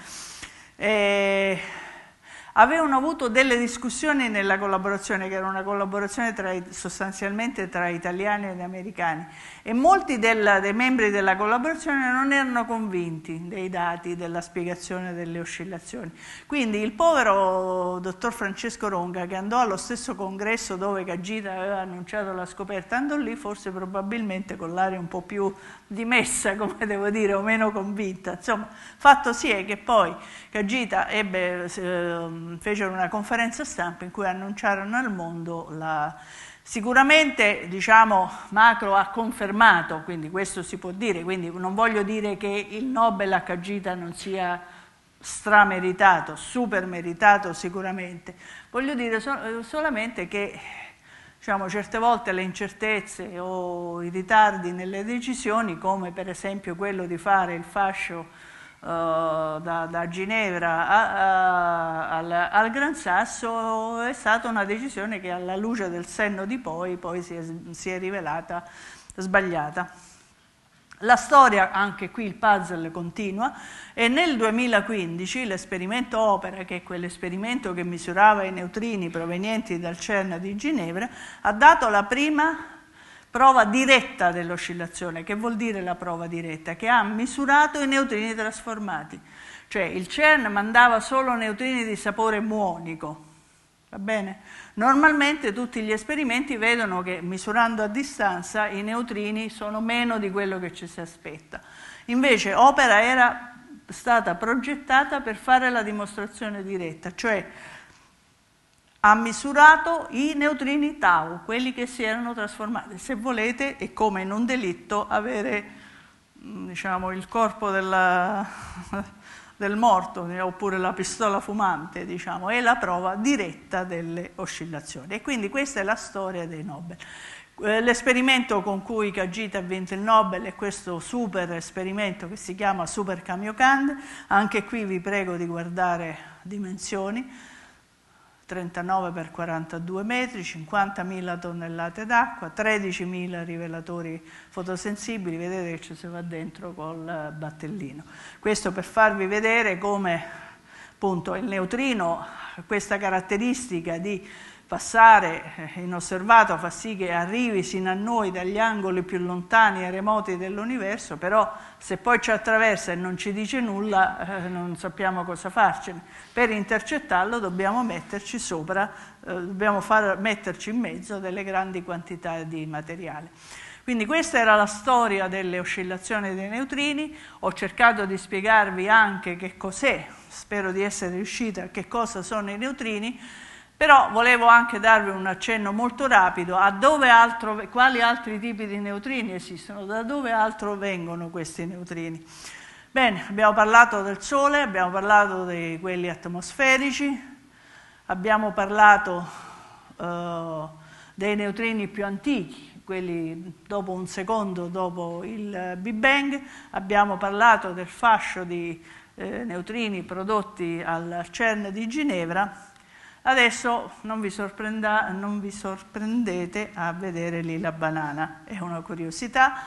eh, avevano avuto delle discussioni nella collaborazione, che era una collaborazione tra, sostanzialmente tra italiani ed americani, e molti del, dei membri della collaborazione non erano convinti dei dati, della spiegazione delle oscillazioni. Quindi il povero dottor Francesco Ronga, che andò allo stesso congresso dove Cagita aveva annunciato la scoperta, andò lì forse probabilmente con l'aria un po' più dimessa, come devo dire, o meno convinta. Insomma, fatto sì è che poi Cagita ebbe, eh, fecero una conferenza stampa in cui annunciarono al mondo la Sicuramente diciamo, Macro ha confermato, quindi questo si può dire, quindi non voglio dire che il Nobel a Cagita non sia strameritato, super meritato sicuramente, voglio dire so solamente che diciamo, certe volte le incertezze o i ritardi nelle decisioni, come per esempio quello di fare il fascio uh, da, da, Ginevra a, a, al, al, Gran Sasso è stata una decisione che alla luce del senno di poi, poi si, è, si è rivelata sbagliata. La storia, anche qui il puzzle continua, e nel 2015 l'esperimento Opera, che è quell'esperimento che misurava i neutrini provenienti dal CERN di Ginevra, ha dato la prima prova diretta dell'oscillazione. Che vuol dire la prova diretta? Che ha misurato i neutrini trasformati. Cioè il CERN mandava solo neutrini di sapore muonico. Va bene? Normalmente tutti gli esperimenti vedono che misurando a distanza i neutrini sono meno di quello che ci si aspetta. Invece Opera era stata progettata per fare la dimostrazione diretta, cioè ha misurato i neutrini tau, quelli che si erano trasformati. Se volete, è come in un delitto avere mm, diciamo, il corpo della, del morto oppure la pistola fumante, diciamo, è la prova diretta delle oscillazioni. E quindi questa è la storia dei Nobel. Eh, l'esperimento con cui Kajita ha vinto il Nobel è questo super esperimento che si chiama Super Kamiokande, anche qui vi prego di guardare dimensioni, 39 per 42 metri, 50.000 tonnellate d'acqua, 13.000 rivelatori fotosensibili, vedete che ci si va dentro col battellino. Questo per farvi vedere come appunto il neutrino, questa caratteristica di passare eh, inosservato fa sì che arrivi sino a noi dagli angoli più lontani e remoti dell'universo, però se poi ci attraversa e non ci dice nulla eh, non sappiamo cosa farcene. Per intercettarlo dobbiamo metterci sopra, eh, dobbiamo far, metterci in mezzo delle grandi quantità di materiale. Quindi questa era la storia delle oscillazioni dei neutrini, ho cercato di spiegarvi anche che cos'è, spero di essere riuscita, che cosa sono i neutrini, però volevo anche darvi un accenno molto rapido a altro, quali altri tipi di neutrini esistono, da dove altro vengono questi neutrini. Bene, abbiamo parlato del Sole, abbiamo parlato di quelli atmosferici, abbiamo parlato uh, dei neutrini più antichi, quelli dopo un secondo dopo il Big Bang, abbiamo parlato del fascio di eh, neutrini prodotti al CERN di Ginevra Adesso non vi, non vi, sorprendete a vedere lì la banana, è una curiosità.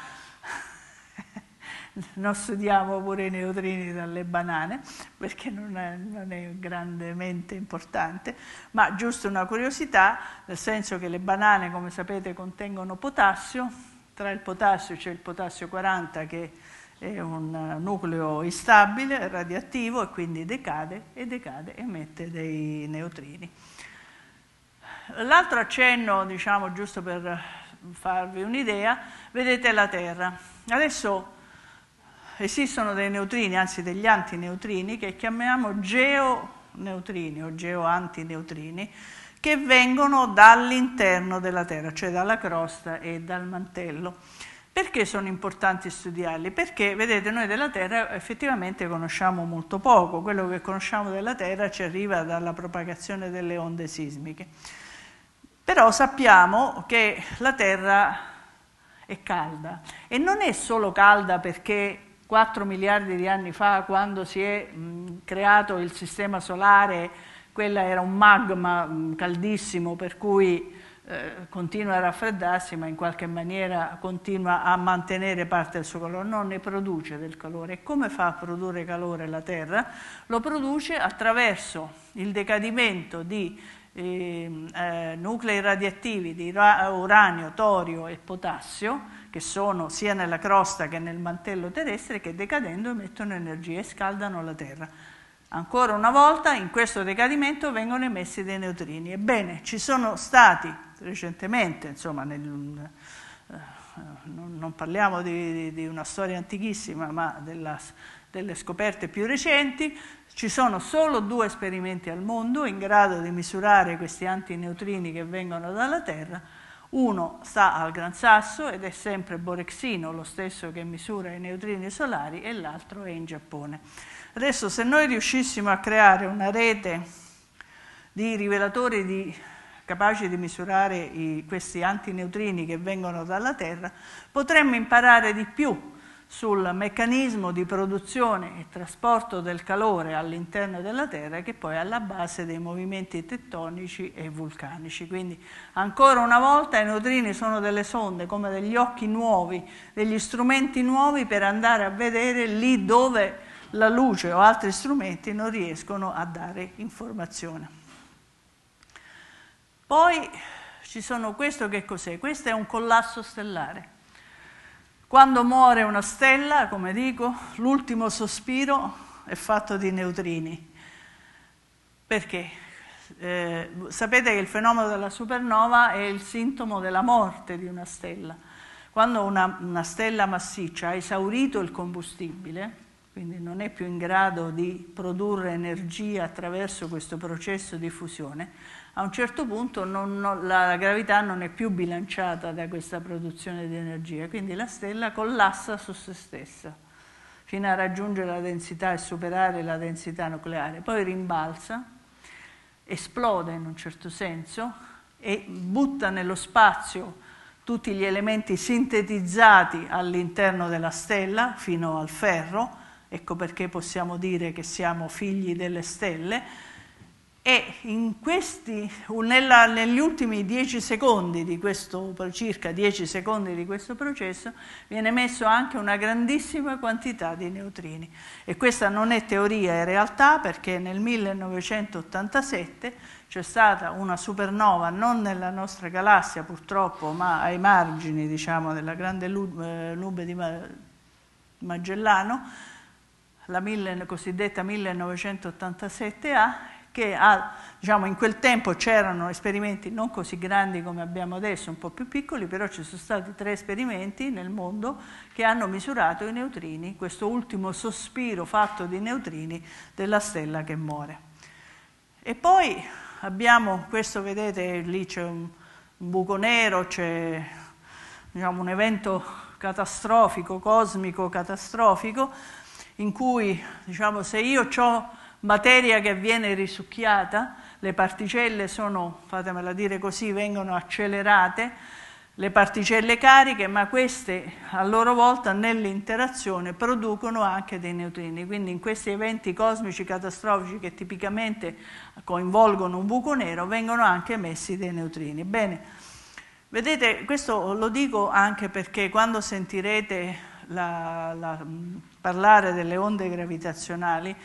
non studiamo pure i neutrini dalle banane perché non è, non è, grandemente importante, ma giusto una curiosità, nel senso che le banane, come sapete, contengono potassio, tra il potassio c'è il potassio 40 che è un nucleo instabile, radioattivo e quindi decade e decade e emette dei neutrini. L'altro accenno, diciamo giusto per farvi un'idea, vedete la Terra. Adesso esistono dei neutrini, anzi degli antineutrini, che chiamiamo geoneutrini o geoantineutrini, che vengono dall'interno della Terra, cioè dalla crosta e dal mantello. Perché sono importanti studiarli? Perché, vedete, noi della Terra effettivamente conosciamo molto poco, quello che conosciamo della Terra ci arriva dalla propagazione delle onde sismiche. Però sappiamo che la Terra è calda e non è solo calda perché 4 miliardi di anni fa, quando si è mh, creato il sistema solare, quella era un magma mh, caldissimo per cui eh, continua a raffreddarsi ma in qualche maniera continua a mantenere parte del suo calore, non ne produce del calore. Come fa a produrre calore la Terra? Lo produce attraverso il decadimento di eh, eh, nuclei radioattivi di uranio, torio e potassio, che sono sia nella crosta che nel mantello terrestre, che decadendo emettono energia e scaldano la Terra. Ancora una volta in questo decadimento vengono emessi dei neutrini. Ebbene, ci sono stati recentemente, insomma, nel, eh, non, parliamo di, di, una storia antichissima, ma della, delle scoperte più recenti, ci sono solo due esperimenti al mondo in grado di misurare questi antineutrini che vengono dalla Terra. Uno sta al Gran Sasso ed è sempre Borexino, lo stesso che misura i neutrini solari, e l'altro è in Giappone. Adesso se noi riuscissimo a creare una rete di rivelatori di, capaci di misurare i, questi antineutrini che vengono dalla Terra, potremmo imparare di più sul meccanismo di produzione e trasporto del calore all'interno della Terra che poi è alla base dei movimenti tettonici e vulcanici. Quindi ancora una volta i neutrini sono delle sonde come degli occhi nuovi, degli strumenti nuovi per andare a vedere lì dove la luce o altri strumenti non riescono a dare informazione. Poi ci sono questo che cos'è? Questo è un collasso stellare. Quando muore una stella, come dico, l'ultimo sospiro è fatto di neutrini. Perché? Eh, sapete che il fenomeno della supernova è il sintomo della morte di una stella. Quando una, una stella massiccia ha esaurito il combustibile, quindi non è più in grado di produrre energia attraverso questo processo di fusione, a un certo punto non, la gravità non è più bilanciata da questa produzione di energia, quindi la stella collassa su se stessa fino a raggiungere la densità e superare la densità nucleare, poi rimbalza, esplode in un certo senso e butta nello spazio tutti gli elementi sintetizzati all'interno della stella fino al ferro, ecco perché possiamo dire che siamo figli delle stelle, e questi, nella, negli ultimi 10 secondi di questo, circa 10 secondi di questo processo, viene messo anche una grandissima quantità di neutrini. E questa non è teoria, è realtà, perché nel 1987 c'è stata una supernova, non nella nostra galassia purtroppo, ma ai margini diciamo, della grande eh, nube di Magellano, la mille, cosiddetta 1987A, che ha, diciamo, in quel tempo c'erano esperimenti non così grandi come abbiamo adesso, un po' più piccoli, però ci sono stati tre esperimenti nel mondo che hanno misurato i neutrini, questo ultimo sospiro fatto di neutrini della stella che muore. E poi abbiamo, questo vedete, lì c'è un, un buco nero, c'è diciamo, un evento catastrofico, cosmico catastrofico, in cui diciamo, se io ho materia che viene risucchiata, le particelle sono, fatemela dire così, vengono accelerate, le particelle cariche, ma queste a loro volta nell'interazione producono anche dei neutrini. Quindi in questi eventi cosmici catastrofici che tipicamente coinvolgono un buco nero vengono anche emessi dei neutrini. Bene, vedete, questo lo dico anche perché quando sentirete la, la, parlare delle onde gravitazionali,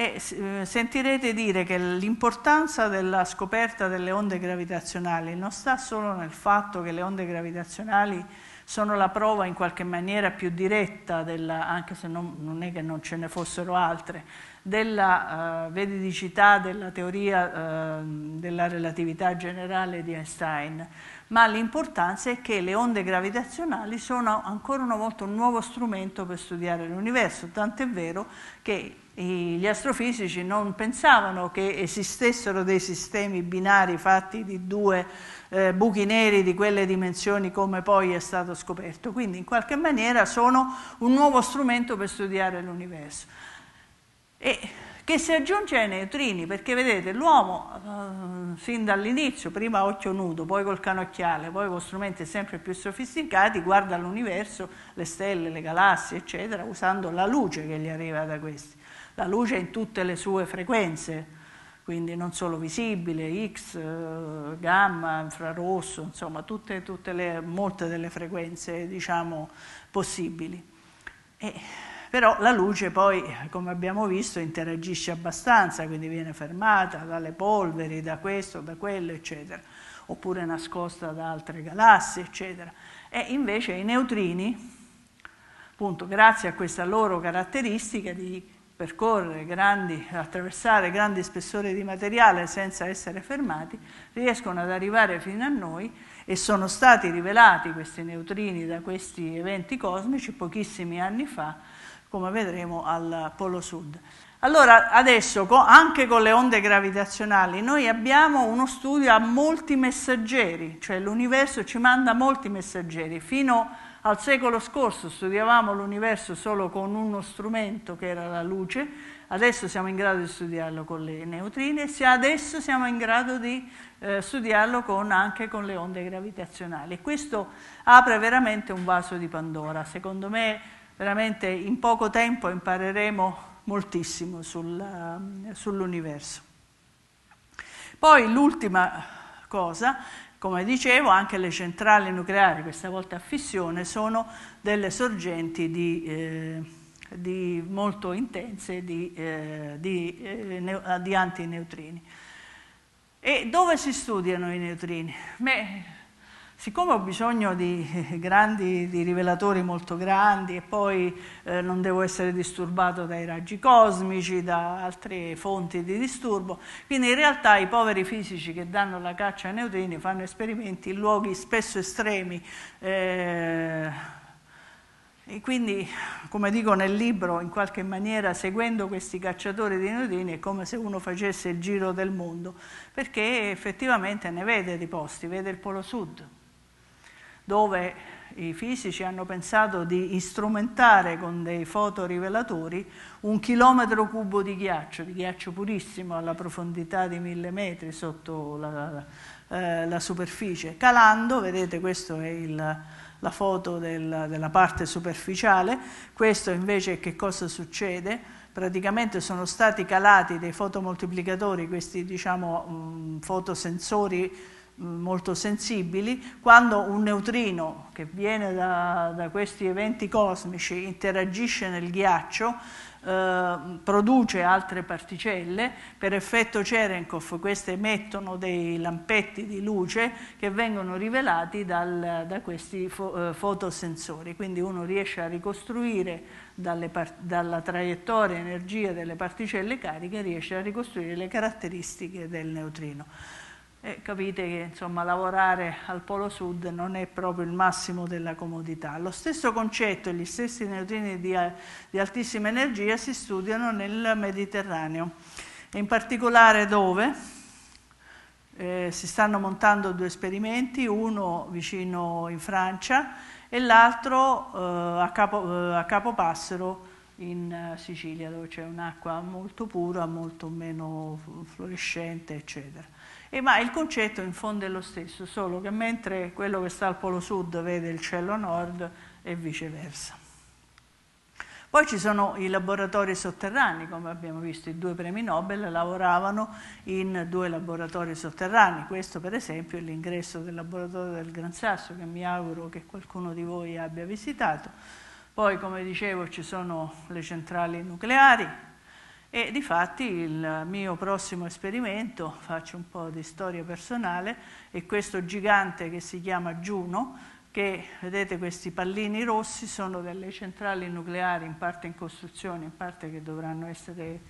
e eh, sentirete dire che l'importanza della scoperta delle onde gravitazionali non sta solo nel fatto che le onde gravitazionali sono la prova in qualche maniera più diretta, della, anche se non, non, è che non ce ne fossero altre, della uh, veridicità della teoria uh, della relatività generale di Einstein, ma l'importanza è che le onde gravitazionali sono ancora una volta un nuovo strumento per studiare l'universo, tant'è vero che gli astrofisici non pensavano che esistessero dei sistemi binari fatti di due eh, buchi neri di quelle dimensioni come poi è stato scoperto. Quindi in qualche maniera sono un nuovo strumento per studiare l'universo. E che si aggiunge ai neutrini, perché vedete l'uomo uh, sin dall'inizio, prima a occhio nudo, poi col canocchiale, poi con strumenti sempre più sofisticati, guarda l'universo, le stelle, le galassie, eccetera, usando la luce che gli arriva da questi la luce in tutte le sue frequenze, quindi non solo visibile, X, eh, gamma, infrarosso, insomma tutte, tutte le, molte delle frequenze diciamo, possibili. E, però la luce poi, come abbiamo visto, interagisce abbastanza, quindi viene fermata dalle polveri, da questo, da quello, eccetera, oppure nascosta da altre galassie, eccetera. E invece i neutrini, appunto, grazie a questa loro caratteristica di percorrere grandi, attraversare grandi spessori di materiale senza essere fermati, riescono ad arrivare fino a noi e sono stati rivelati questi neutrini da questi eventi cosmici pochissimi anni fa, come vedremo al Polo Sud. Allora, adesso, anche con le onde gravitazionali, noi abbiamo uno studio a molti messaggeri, cioè l'universo ci manda molti messaggeri, fino a al secolo scorso studiavamo l'universo solo con uno strumento che era la luce, adesso siamo in grado di studiarlo con le neutrine e adesso siamo in grado di eh, studiarlo con, anche con le onde gravitazionali. E questo apre veramente un vaso di Pandora. Secondo me veramente in poco tempo impareremo moltissimo sul, sull'universo. Poi l'ultima cosa come dicevo, anche le centrali nucleari, questa volta a fissione, sono delle sorgenti di, eh, di molto intense di, eh, di, eh, di antineutrini. E dove si studiano i neutrini? Beh, Siccome ho bisogno di, grandi, di rivelatori molto grandi e poi eh, non devo essere disturbato dai raggi cosmici, da altre fonti di disturbo, quindi in realtà i poveri fisici che danno la caccia ai neutrini fanno esperimenti in luoghi spesso estremi, eh, E quindi, come dico nel libro, in qualche maniera seguendo questi cacciatori di neutrini è come se uno facesse il giro del mondo, perché effettivamente ne vede di posti, vede il Polo Sud, dove i fisici hanno pensato di istrumentare con dei fotorivelatori un chilometro cubo di ghiaccio, di ghiaccio purissimo alla profondità di mille metri sotto la, la, eh, la superficie. Calando, vedete questo è il la foto del, della parte superficiale, questo invece che cosa succede? Praticamente sono stati calati dei fotomoltiplicatori, questi diciamo mh, fotosensori molto sensibili, quando un neutrino che viene da, da questi eventi cosmici interagisce nel ghiaccio, eh, produce altre particelle, per effetto Cherenkov queste emettono dei lampetti di luce che vengono rivelati dal, da questi fo, eh, fotosensori, quindi uno riesce a ricostruire dalla traiettoria energia delle particelle cariche, riesce a ricostruire le caratteristiche del neutrino. E capite che insomma, lavorare al polo sud non è proprio il massimo della comodità. Lo stesso concetto e gli stessi neutrini di, di altissima energia si studiano nel Mediterraneo, in particolare dove eh, si stanno montando due esperimenti, uno vicino in Francia e l'altro eh, a, Capo, eh, a Capopassero in eh, Sicilia, dove c'è un'acqua molto pura, molto meno fluorescente, eccetera. E ma il concetto in fondo è lo stesso, solo che mentre quello che sta al polo sud vede il cielo nord e viceversa. Poi ci sono i laboratori sotterranei, come abbiamo visto, i due premi Nobel lavoravano in due laboratori sotterranei. Questo per esempio è l'ingresso del laboratorio del Gran Sasso, che mi auguro che qualcuno di voi abbia visitato. Poi, come dicevo, ci sono le centrali nucleari, e difatti il mio prossimo esperimento, faccio un po' di storia personale, è questo gigante che si chiama Juno, che vedete questi pallini rossi sono delle centrali nucleari in parte in costruzione, in parte che dovranno essere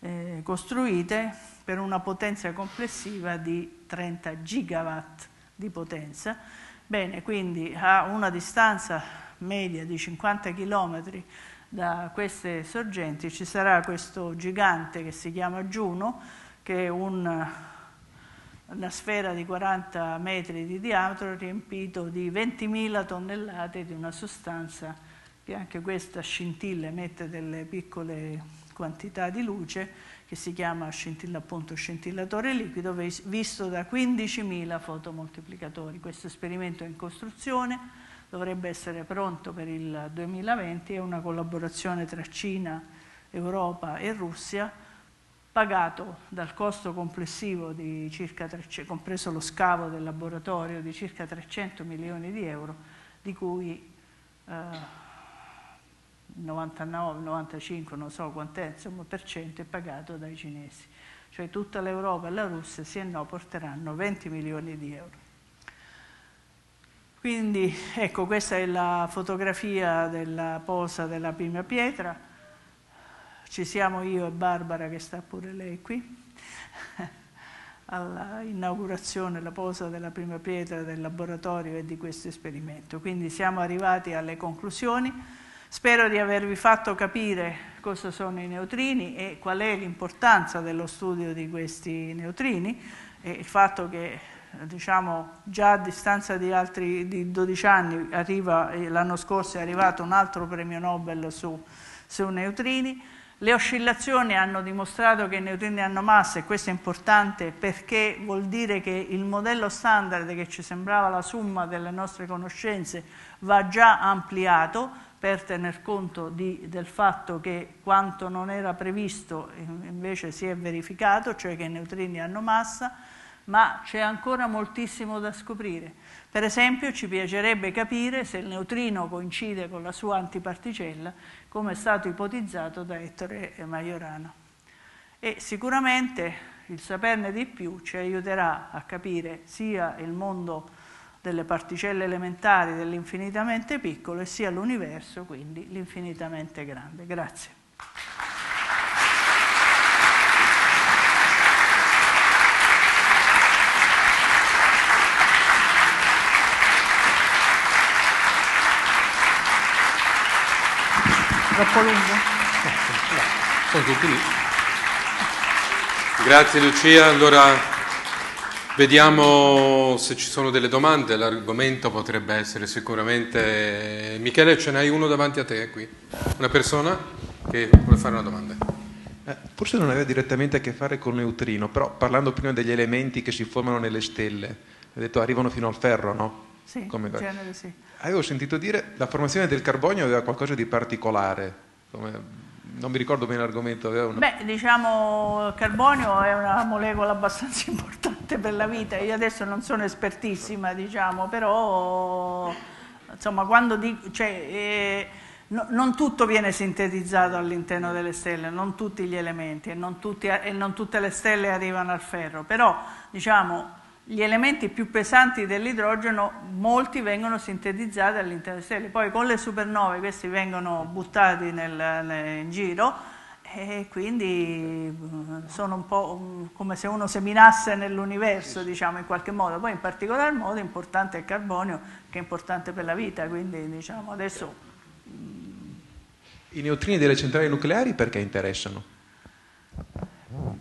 eh, costruite per una potenza complessiva di 30 gigawatt di potenza. Bene, quindi a una distanza media di 50 chilometri da queste sorgenti ci sarà questo gigante che si chiama Juno, che è un, una sfera di 40 metri di diametro riempito di 20.000 tonnellate di una sostanza che anche questa scintilla, emette delle piccole quantità di luce, che si chiama scintilla, appunto, scintillatore liquido, visto da 15.000 fotomoltiplicatori. Questo esperimento è in costruzione, dovrebbe essere pronto per il 2020, è una collaborazione tra Cina, Europa e Russia, pagato dal costo complessivo di circa, 300, compreso lo scavo del laboratorio, di circa 300 milioni di euro, di cui eh, 99, 95, non so quant'è, insomma, per cento è pagato dai cinesi. Cioè tutta l'Europa e la Russia, sì e no, porteranno 20 milioni di euro. Quindi ecco, questa è la fotografia della posa della prima pietra. Ci siamo io e Barbara, che sta pure lei qui, all'inaugurazione, la posa della prima pietra del laboratorio e di questo esperimento. Quindi siamo arrivati alle conclusioni. Spero di avervi fatto capire cosa sono i neutrini e qual è l'importanza dello studio di questi neutrini e il fatto che diciamo, già a distanza di altri di 12 anni, l'anno scorso è arrivato un altro premio Nobel su, su neutrini. Le oscillazioni hanno dimostrato che i neutrini hanno massa e questo è importante perché vuol dire che il modello standard che ci sembrava la somma delle nostre conoscenze va già ampliato per tener conto di, del fatto che quanto non era previsto invece si è verificato, cioè che i neutrini hanno massa ma c'è ancora moltissimo da scoprire. Per esempio ci piacerebbe capire se il neutrino coincide con la sua antiparticella, come è stato ipotizzato da Ettore Majorano. E sicuramente il saperne di più ci aiuterà a capire sia il mondo delle particelle elementari dell'infinitamente piccolo, sia l'universo, quindi l'infinitamente grande. Grazie. Troppo lungo? Sono tutti lì. Grazie Lucia, allora vediamo se ci sono delle domande, l'argomento potrebbe essere sicuramente... Michele ce n'hai uno davanti a te qui, una persona che vuole fare una domanda. Eh, forse non aveva direttamente a che fare con il neutrino, però parlando prima degli elementi che si formano nelle stelle, hai detto arrivano fino al ferro, no? Sì, come in genere sì. Avevo sentito dire che la formazione del carbonio aveva qualcosa di particolare, come, non mi ricordo bene l'argomento. Una... Beh, diciamo il carbonio è una molecola abbastanza importante per la vita, io adesso non sono espertissima, diciamo, però insomma quando dico... Cioè, eh, no, non tutto viene sintetizzato all'interno delle stelle, non tutti gli elementi e non, tutti, e non tutte le stelle arrivano al ferro, però diciamo gli elementi più pesanti dell'idrogeno, molti vengono sintetizzati all'interno delle stelle, poi con le supernove questi vengono buttati nel, nel, in giro e quindi eh, sono un po' come se uno seminasse nell'universo, diciamo in qualche modo, poi in particolar modo è importante il carbonio che è importante per la vita, quindi diciamo adesso... I neutrini delle centrali nucleari perché interessano?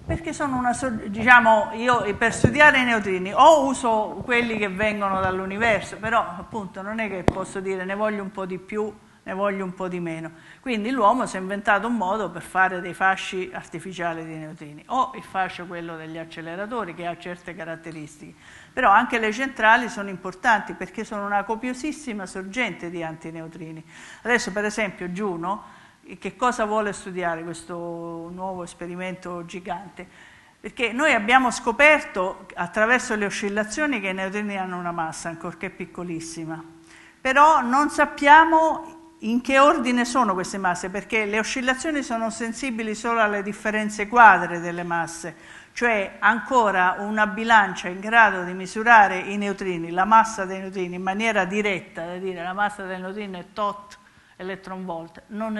Perché sono una, diciamo, io per studiare i neutrini o uso quelli che vengono dall'universo, però appunto non è che posso dire ne voglio un po' di più, ne voglio un po' di meno. Quindi l'uomo si è inventato un modo per fare dei fasci artificiali di neutrini, o il fascio quello degli acceleratori che ha certe caratteristiche, però anche le centrali sono importanti perché sono una copiosissima sorgente di antineutrini. Adesso per esempio Giuno che cosa vuole studiare questo nuovo esperimento gigante? Perché noi abbiamo scoperto attraverso le oscillazioni che i neutrini hanno una massa, ancorché piccolissima, però non sappiamo in che ordine sono queste masse, perché le oscillazioni sono sensibili solo alle differenze quadre delle masse, cioè ancora una bilancia in grado di misurare i neutrini, la massa dei neutrini in maniera diretta, da dire la massa del neutrino è tot electron volt, non,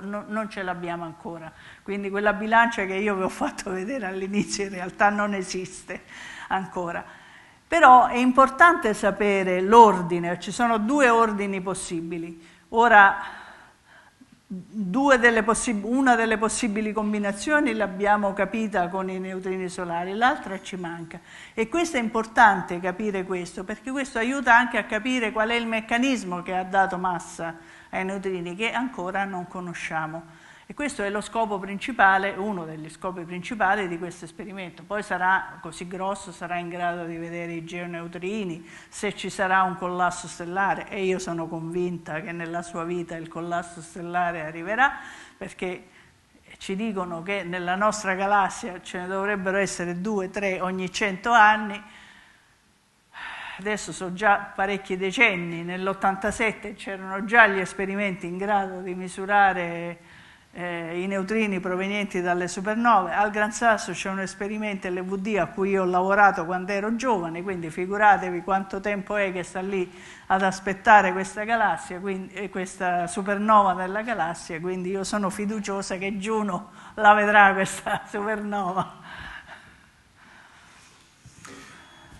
no, non ce l'abbiamo ancora. Quindi quella bilancia che io vi ho fatto vedere all'inizio in realtà non esiste ancora. Però è importante sapere l'ordine, ci sono due ordini possibili. Ora, delle una delle possibili combinazioni l'abbiamo capita con i neutrini solari, l'altra ci manca. E questo è importante capire questo, perché questo aiuta anche a capire qual è il meccanismo che ha dato massa ai neutrini che ancora non conosciamo. E questo è lo scopo principale, uno degli scopi principali di questo esperimento. Poi sarà così grosso, sarà in grado di vedere i geoneutrini, se ci sarà un collasso stellare, e io sono convinta che nella sua vita il collasso stellare arriverà, perché ci dicono che nella nostra galassia ce ne dovrebbero essere due, tre ogni cento anni, adesso sono già parecchi decenni, nell'87 c'erano già gli esperimenti in grado di misurare eh, i neutrini provenienti dalle supernove. Al Gran Sasso c'è un esperimento LVD a cui io ho lavorato quando ero giovane, quindi figuratevi quanto tempo è che sta lì ad aspettare questa galassia, quindi, eh, questa supernova nella galassia, quindi io sono fiduciosa che Giuno la vedrà questa supernova.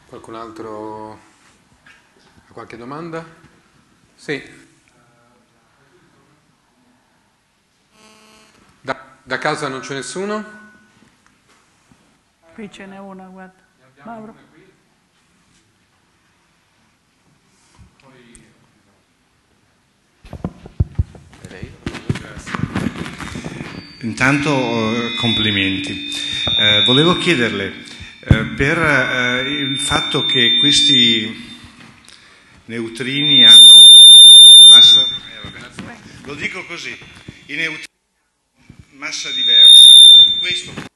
Qualcun altro ha qualche domanda? Sì. Da, casa non c'è nessuno? Qui ce n'è una, guarda. Mauro. Intanto eh, complimenti. Eh, volevo chiederle, eh, per eh, il fatto che questi neutrini hanno massa, eh, lo dico così, i neutrini massa diversa, questo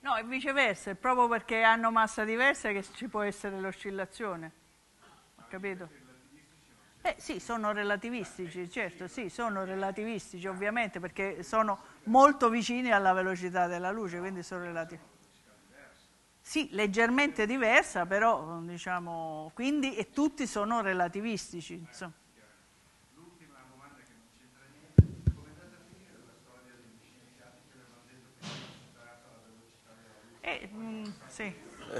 No, è viceversa, è proprio perché hanno massa diversa che ci può essere l'oscillazione. Capito? Eh sì, sono relativistici, certo, sì, sono relativistici ovviamente perché sono molto vicini alla velocità della luce, quindi sono relativi. Sì, leggermente diversa, però diciamo, quindi e tutti sono relativistici. Insomma. Eh, mh, sì.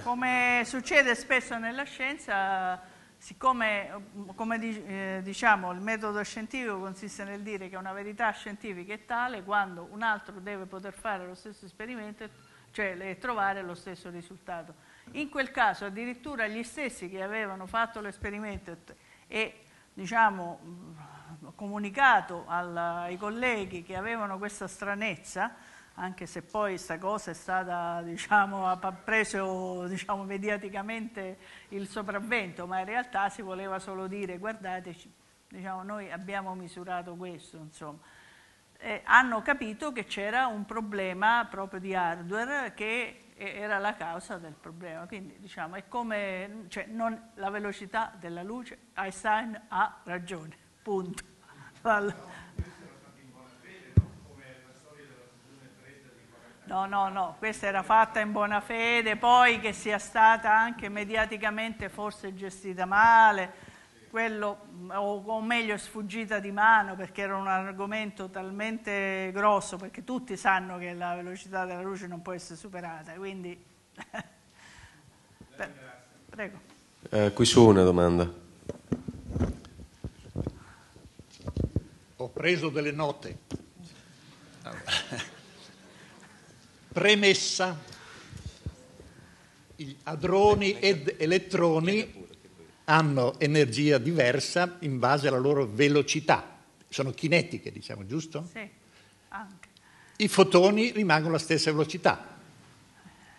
Come succede spesso nella scienza, siccome come eh, diciamo, il metodo scientifico consiste nel dire che una verità scientifica è tale quando un altro deve poter fare lo stesso esperimento, cioè trovare lo stesso risultato. In quel caso addirittura gli stessi che avevano fatto l'esperimento e diciamo, comunicato ai colleghi che avevano questa stranezza, anche se poi questa cosa è stata, diciamo, ha preso diciamo, mediaticamente il sopravvento, ma in realtà si voleva solo dire guardate, diciamo, noi abbiamo misurato questo, insomma. Eh, hanno capito che c'era un problema proprio di hardware che era la causa del problema. Quindi diciamo, è come cioè, non, la velocità della luce, Einstein ha ragione, punto. No, no, no, questa era fatta in buona fede, poi che sia stata anche mediaticamente forse gestita male, quello, o, o, meglio sfuggita di mano perché era un argomento talmente grosso, perché tutti sanno che la velocità della luce non può essere superata, quindi... Prego. Eh, qui su una domanda. Ho preso delle note. Allora. Premessa, gli hadroni ed elettroni hanno energia diversa in base alla loro velocità, sono kinetiche, diciamo, giusto? Sì, anche. I fotoni rimangono alla stessa velocità,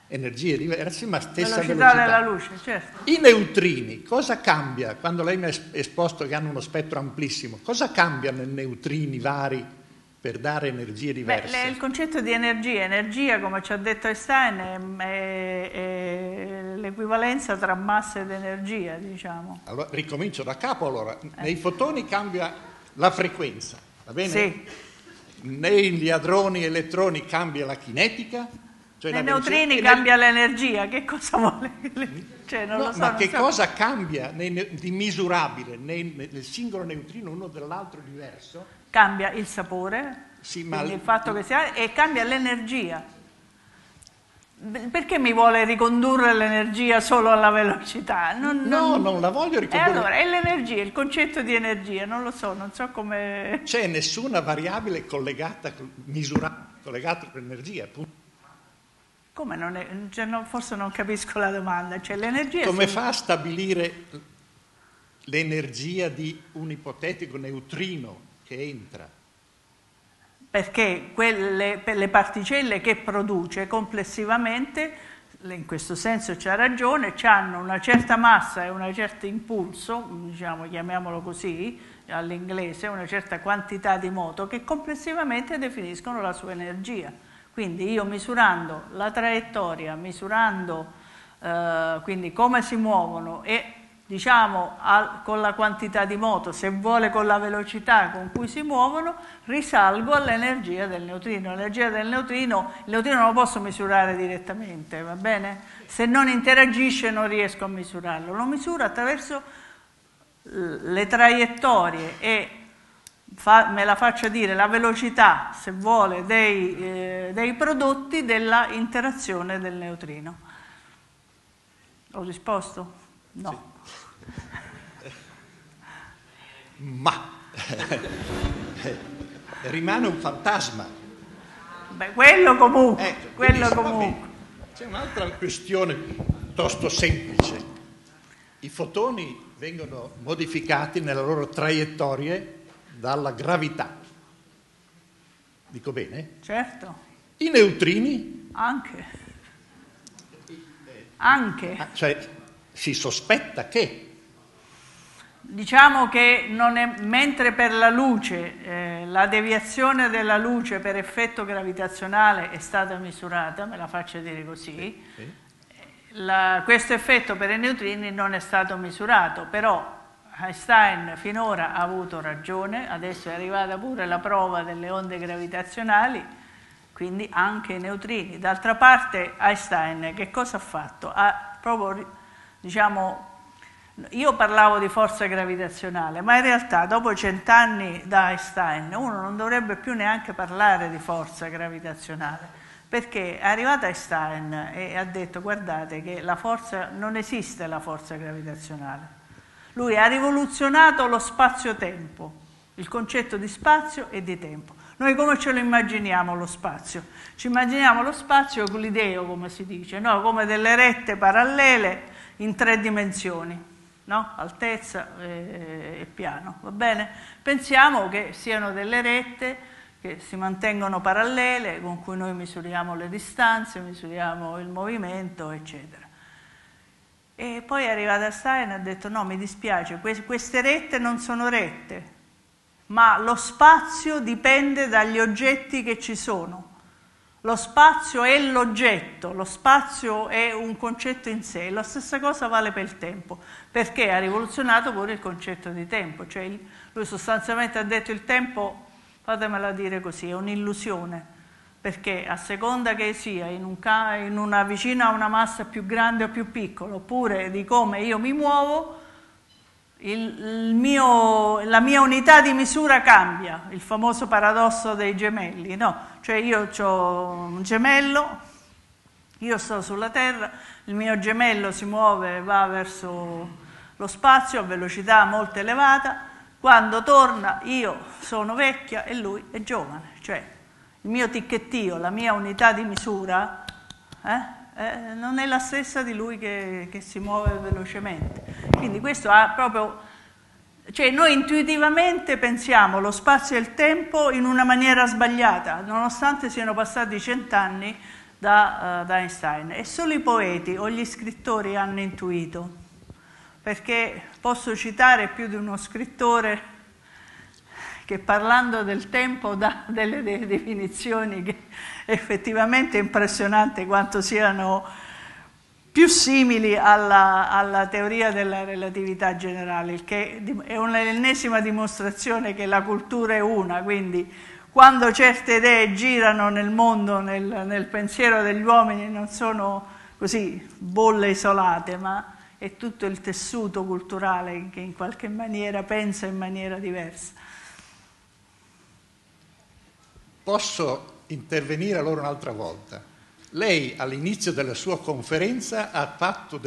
energie diverse ma stessa velocità. velocità. della luce, certo. I neutrini, cosa cambia? Quando lei mi ha esposto che hanno uno spettro amplissimo, cosa cambia nei neutrini vari per dare energie diverse. Beh, il concetto di energia, energia come ci ha detto Einstein è, è l'equivalenza tra massa ed energia, diciamo. Allora ricomincio da capo allora, eh. nei fotoni cambia la frequenza, va bene? Sì. Negli hadroni e elettroni cambia la kinetica, cioè nei neutrini cambia nel... l'energia, che cosa vuole? Cioè, no, so, ma che so. cosa cambia nei, di misurabile nei, nel singolo neutrino uno dall'altro diverso? Cambia il sapore, sì, il fatto che sia, e cambia l'energia. Perché mi vuole ricondurre l'energia solo alla velocità? Non, no, non, non la voglio ricondurre. E allora, è l'energia, il concetto di energia, non lo so, non so come... C'è nessuna variabile collegata, misurata, collegata con l'energia, appunto. Come non è? Cioè, no, forse non capisco la domanda. Cioè, l'energia Come fa a stabilire l'energia di un ipotetico neutrino che entra. Perché quelle, le particelle che produce complessivamente, in questo senso c'ha ragione, hanno una certa massa e un certo impulso, diciamo, chiamiamolo così, all'inglese, una certa quantità di moto che complessivamente definiscono la sua energia. Quindi io misurando la traiettoria, misurando eh, quindi come si muovono e diciamo al, con la quantità di moto, se vuole con la velocità con cui si muovono, risalgo all'energia del neutrino. L'energia del neutrino, il neutrino non lo posso misurare direttamente, va bene? Se non interagisce non riesco a misurarlo. Lo misuro attraverso le traiettorie e fa, me la faccia dire la velocità, se vuole, dei, eh, dei prodotti della interazione del neutrino. Ho risposto? No. Sì ma rimane un fantasma. Beh, quello comunque. Ecco, quello comunque. C'è un'altra questione piuttosto semplice. I fotoni vengono modificati nelle loro traiettorie dalla gravità. Dico bene? Certo. I neutrini? Anche. Anche. Ah, cioè, si sospetta che Diciamo che è, mentre per la luce eh, la deviazione della luce per effetto gravitazionale è stata misurata, me la faccio dire così, sì, La, questo effetto per i neutrini non è stato misurato, però Einstein finora ha avuto ragione, adesso è arrivata pure la prova delle onde gravitazionali, quindi anche i neutrini. D'altra parte Einstein che cosa ha fatto? Ha proprio diciamo, io parlavo di forza gravitazionale, ma in realtà dopo cent'anni da Einstein uno non dovrebbe più neanche parlare di forza gravitazionale, perché è arrivata Einstein e ha detto guardate che forza, non esiste la forza gravitazionale. Lui ha rivoluzionato lo spazio-tempo, il concetto di spazio e di tempo. Noi come ce lo immaginiamo lo spazio? Ci immaginiamo lo spazio con l'ideo, come si dice, no? come delle rette parallele in tre dimensioni, no? altezza e, e piano, va bene? Pensiamo che siano delle rette che si mantengono parallele, con cui noi misuriamo le distanze, misuriamo il movimento, eccetera. E poi è arrivata Stein e ha detto no, mi dispiace, queste rette non sono rette, ma lo spazio dipende dagli oggetti che ci sono. Lo spazio è l'oggetto, lo spazio è un concetto in sé, la stessa cosa vale per il tempo, perché ha rivoluzionato pure il concetto di tempo, cioè lui sostanzialmente ha detto il tempo fatemela dire così, è un'illusione, perché a seconda che sia in, un in una, vicino a una massa più grande o più piccola, oppure di come io mi muovo, il, il mio, la mia unità di misura cambia, il famoso paradosso dei gemelli, no? Cioè io ho un gemello, io sto sulla Terra, il mio gemello si muove, va verso lo spazio a velocità molto elevata, quando torna io sono vecchia e lui è giovane, cioè il mio ticchettio, la mia unità di misura eh, eh, non è la stessa di lui che, che si muove velocemente. Quindi questo ha proprio cioè noi intuitivamente pensiamo lo spazio e il tempo in una maniera sbagliata, nonostante siano passati cent'anni da, uh, da Einstein. E solo i poeti o gli scrittori hanno intuito perché posso citare più di uno scrittore che parlando del tempo dà delle definizioni che effettivamente è impressionante quanto siano più simili alla, alla teoria della relatività generale, che è un'ennesima dimostrazione che la cultura è una, quindi quando certe idee girano nel mondo, nel, nel pensiero degli uomini, non sono così bolle isolate, ma è tutto il tessuto culturale che in qualche maniera pensa in maniera diversa. Posso intervenire allora un'altra volta? Lei all'inizio della sua conferenza ha fatto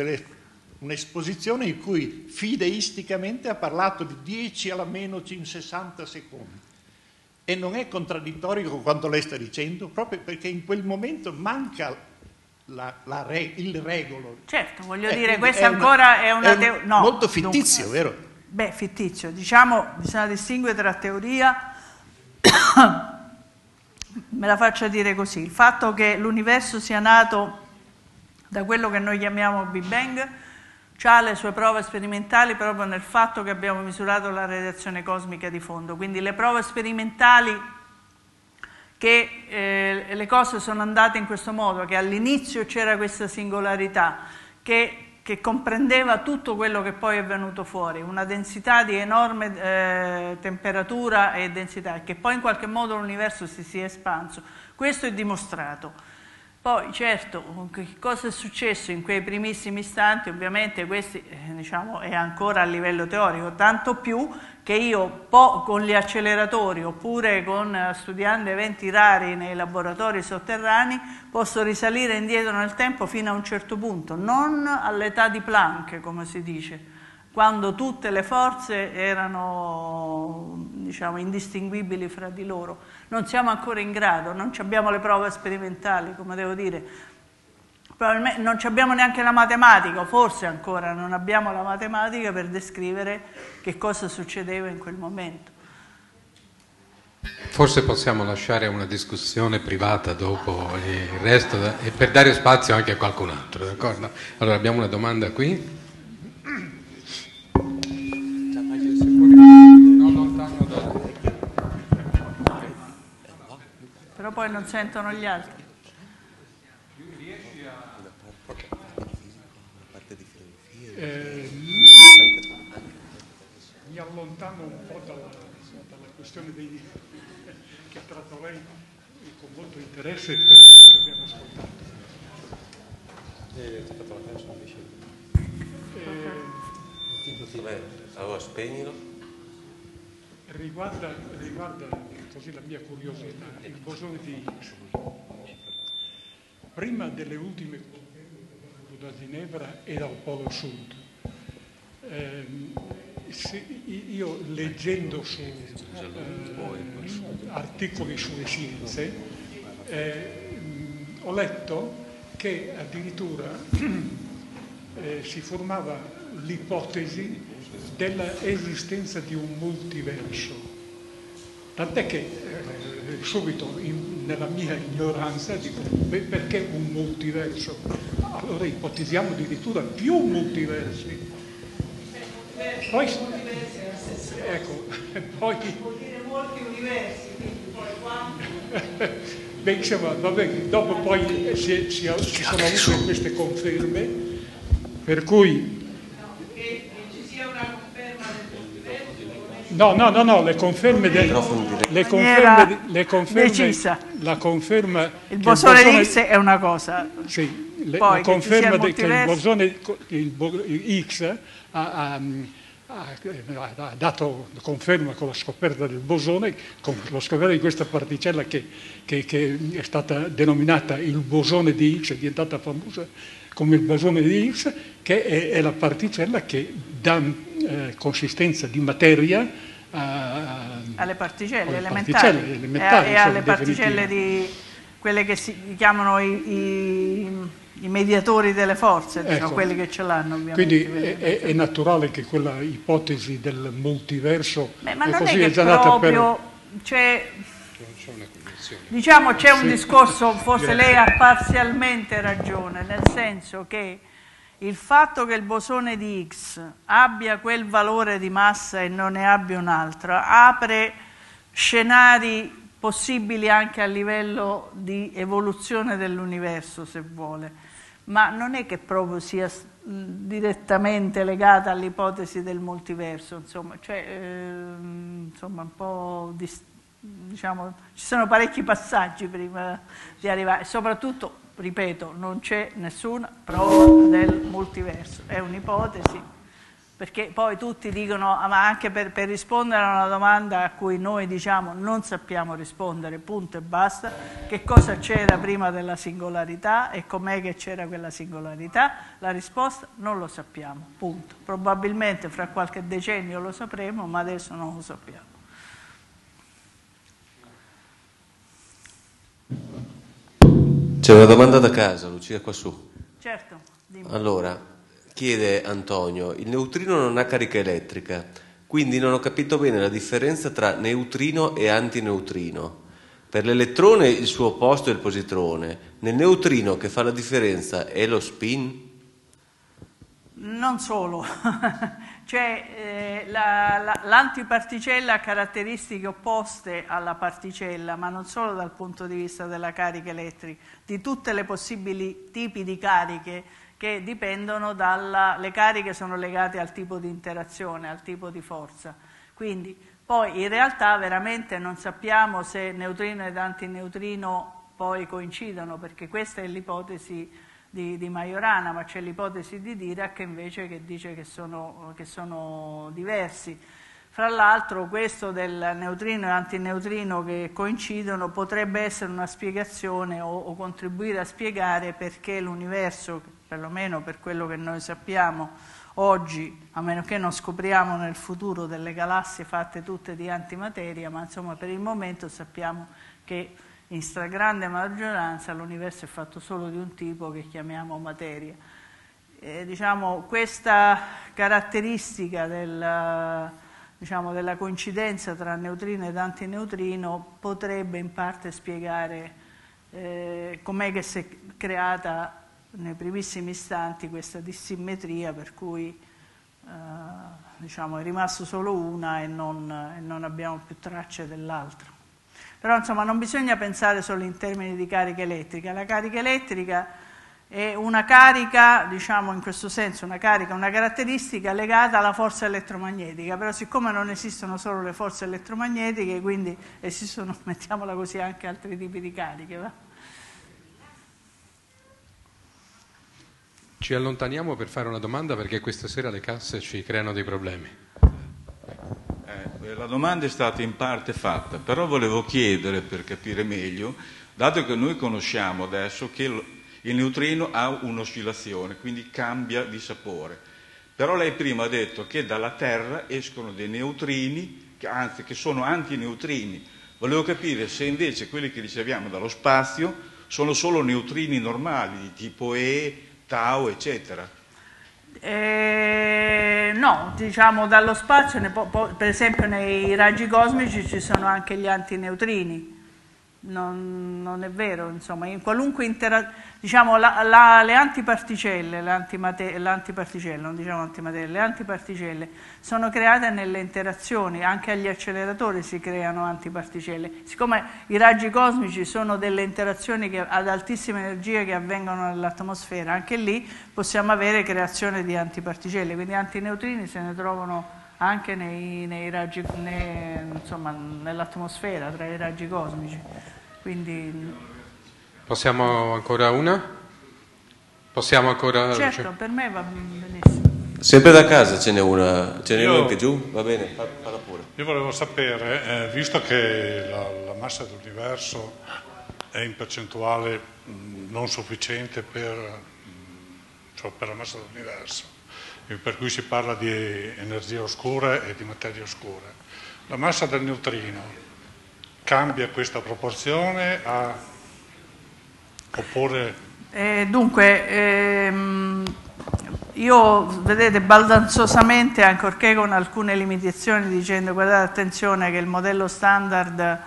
un'esposizione in cui fideisticamente ha parlato di 10 alla meno in 60 secondi. E non è contraddittorio con quanto lei sta dicendo, proprio perché in quel momento manca la, la re, il regolo. Certo, voglio eh, dire, questa è ancora è una, teoria... No, molto fittizio, dunque, vero? Beh, fittizio. Diciamo, bisogna distinguere tra teoria... Me la faccio dire così. Il fatto che l'universo sia nato da quello che noi chiamiamo Big Bang ha le sue prove sperimentali proprio nel fatto che abbiamo misurato la radiazione cosmica di fondo. Quindi le prove sperimentali che eh, le cose sono andate in questo modo, che all'inizio c'era questa singolarità, che, che, comprendeva tutto quello che poi è venuto fuori, una densità di enorme eh, temperatura e densità, che poi in qualche modo l'universo si sia espanso. Questo è dimostrato. Poi certo, che cosa è successo in quei primissimi istanti? Ovviamente questo eh, diciamo, è ancora a livello teorico, tanto più che io con gli acceleratori oppure con, eh, studiando eventi rari nei laboratori sotterranei posso risalire indietro nel tempo fino a un certo punto, non all'età di Planck come si dice, quando tutte le forze erano diciamo, indistinguibili fra di loro. Non siamo ancora in grado, non abbiamo le prove sperimentali, come devo dire, probabilmente non abbiamo neanche la matematica, forse ancora non abbiamo la matematica per descrivere che cosa succedeva in quel momento. Forse possiamo lasciare una discussione privata dopo il resto e per dare spazio anche a qualcun altro, d'accordo? Allora abbiamo una domanda qui. Però poi non sentono gli altri. Eh, mi allontano un po' dalla, dalla questione dei, che ha tratto lei con molto interesse per che abbiamo ascoltato. Eh, allora spegnilo. Riguarda, riguarda così la mia curiosità, il bosone di Higgs. prima delle ultime da Ginevra era al Polo Sud. Eh, se, io leggendo su, eh, articoli sulle scienze eh, ho letto che addirittura eh, si formava l'ipotesi dell'esistenza di un multiverso. Tant'è che eh, subito in, nella mia ignoranza dico perché un multiverso? Allora ipotizziamo addirittura più multiversi. Poi, ecco, poi... Vuol dire molti universi, quindi poi quanti... Beh, insomma, vabbè, dopo poi si, si, si sono avute queste conferme, per cui... Che ci sia una conferma del No, no, no, no, le conferme del... Le conferme, le conferme, decisa. La conferma... Il bosone di X è una cosa. Sì, le, poi, la conferma che, che il bosone il, il X ha, ha ha dato conferma con la scoperta del bosone, con la scoperta di questa particella che, che, che è stata denominata il bosone di Higgs, è diventata famosa come il bosone di Higgs, che è, è la particella che dà eh, consistenza di materia a, alle particelle elementari, particelle elementari e, e alle particelle di quelle che si chiamano i, i i mediatori delle forze, diciamo, ecco. quelli che ce l'hanno ovviamente. Quindi è, è, naturale che quella ipotesi del multiverso Beh, ma non è che è proprio, per... c'è, diciamo c'è un discorso, forse lei ha parzialmente ragione, nel senso che il fatto che il bosone di X abbia quel valore di massa e non ne abbia un altro apre scenari possibili anche a livello di evoluzione dell'universo, se vuole. Ma non è che proprio sia direttamente legata all'ipotesi del multiverso, insomma, cioè, eh, insomma un po' di, diciamo, ci sono parecchi passaggi prima di arrivare, soprattutto, ripeto, non c'è nessuna prova del multiverso, è un'ipotesi perché poi tutti dicono, ah, ma anche per, per, rispondere a una domanda a cui noi diciamo non sappiamo rispondere, punto e basta, che cosa c'era prima della singolarità e com'è che c'era quella singolarità, la risposta non lo sappiamo, punto. Probabilmente fra qualche decennio lo sapremo, ma adesso non lo sappiamo. C'è una domanda da casa, Lucia, qua su. Certo. Dimmi. Allora, Chiede Antonio, il neutrino non ha carica elettrica, quindi non ho capito bene la differenza tra neutrino e antineutrino. Per l'elettrone il suo opposto è il positrone, nel neutrino che fa la differenza è lo spin? Non solo, cioè eh, la, la, l'antiparticella ha caratteristiche opposte alla particella, ma non solo dal punto di vista della carica elettrica, di tutte le possibili tipi di cariche che dipendono dalle cariche sono legate al tipo di interazione, al tipo di forza. Quindi poi in realtà veramente non sappiamo se neutrino ed antineutrino poi coincidono, perché questa è l'ipotesi di, di Majorana, ma c'è l'ipotesi di Dirac invece che dice che sono, che sono diversi. Fra l'altro questo del neutrino e antineutrino che coincidono potrebbe essere una spiegazione o, o contribuire a spiegare perché l'universo perlomeno per quello che noi sappiamo oggi, a meno che non scopriamo nel futuro delle galassie fatte tutte di antimateria, ma insomma per il momento sappiamo che in stragrande maggioranza l'universo è fatto solo di un tipo che chiamiamo materia. E, diciamo, questa caratteristica del, diciamo, della coincidenza tra neutrino ed antineutrino potrebbe in parte spiegare eh, com'è che si è creata nei primissimi istanti questa dissimmetria per cui eh, diciamo, è rimasto solo una e non, e non abbiamo più tracce dell'altra. Però insomma non bisogna pensare solo in termini di carica elettrica, la carica elettrica è una carica, diciamo in questo senso, una carica, una caratteristica legata alla forza elettromagnetica, però siccome non esistono solo le forze elettromagnetiche, quindi esistono, mettiamola così, anche altri tipi di cariche. Va? Ci allontaniamo per fare una domanda perché questa sera le casse ci creano dei problemi. Eh, la domanda è stata in parte fatta, però volevo chiedere per capire meglio, dato che noi conosciamo adesso che Il neutrino ha un'oscillazione, quindi cambia di sapore. Però lei prima ha detto che dalla Terra escono dei neutrini, anzi che sono antineutrini. Volevo capire se invece quelli che riceviamo dallo spazio sono solo neutrini normali, di tipo E, tau, eccetera. Eh, no, diciamo dallo spazio, per esempio nei raggi cosmici ci sono anche gli antineutrini, non, non, è vero, insomma, in qualunque interazione, diciamo, la, la, le antiparticelle, l'antiparticelle, non diciamo antimateria, le antiparticelle sono create nelle interazioni, anche agli acceleratori si creano antiparticelle. Siccome i raggi cosmici sono delle interazioni che, ad altissima energia che avvengono nell'atmosfera, anche lì possiamo avere creazione di antiparticelle, quindi antineutrini se ne trovano anche nei, nei raggi, nei, insomma, nell'atmosfera, tra i raggi cosmici. Quindi... Possiamo ancora una? Possiamo ancora... Certo, per me va benissimo. Sempre da casa ce n'è una, ce n'è una anche giù? Va bene, parla pure. Io volevo sapere, eh, visto che la, la massa dell'universo è in percentuale mh, non sufficiente per, mh, cioè per la massa dell'universo, per cui si parla di energia oscura e di materia oscura. La massa del neutrino cambia questa proporzione a... oppure... Eh, dunque, ehm, io, vedete, baldanzosamente, ancorché con alcune limitazioni, dicendo guardate attenzione che il modello standard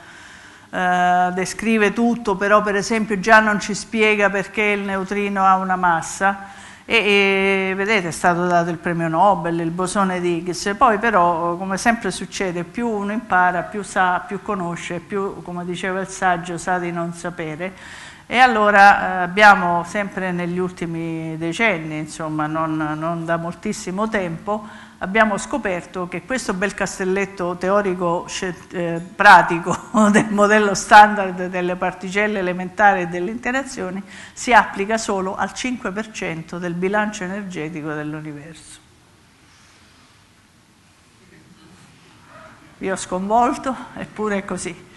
eh, descrive tutto, però per esempio già non ci spiega perché il neutrino ha una massa, e, e, vedete è stato dato il premio Nobel, il bosone di Higgs, poi però come sempre succede più uno impara, più sa, più conosce, più come diceva il saggio sa di non sapere e allora eh, abbiamo sempre negli ultimi decenni, insomma non, non da moltissimo tempo, abbiamo scoperto che questo bel castelletto teorico eh, pratico del modello standard delle particelle elementari e delle interazioni si applica solo al 5% del bilancio energetico dell'universo. Vi ho sconvolto, eppure è così.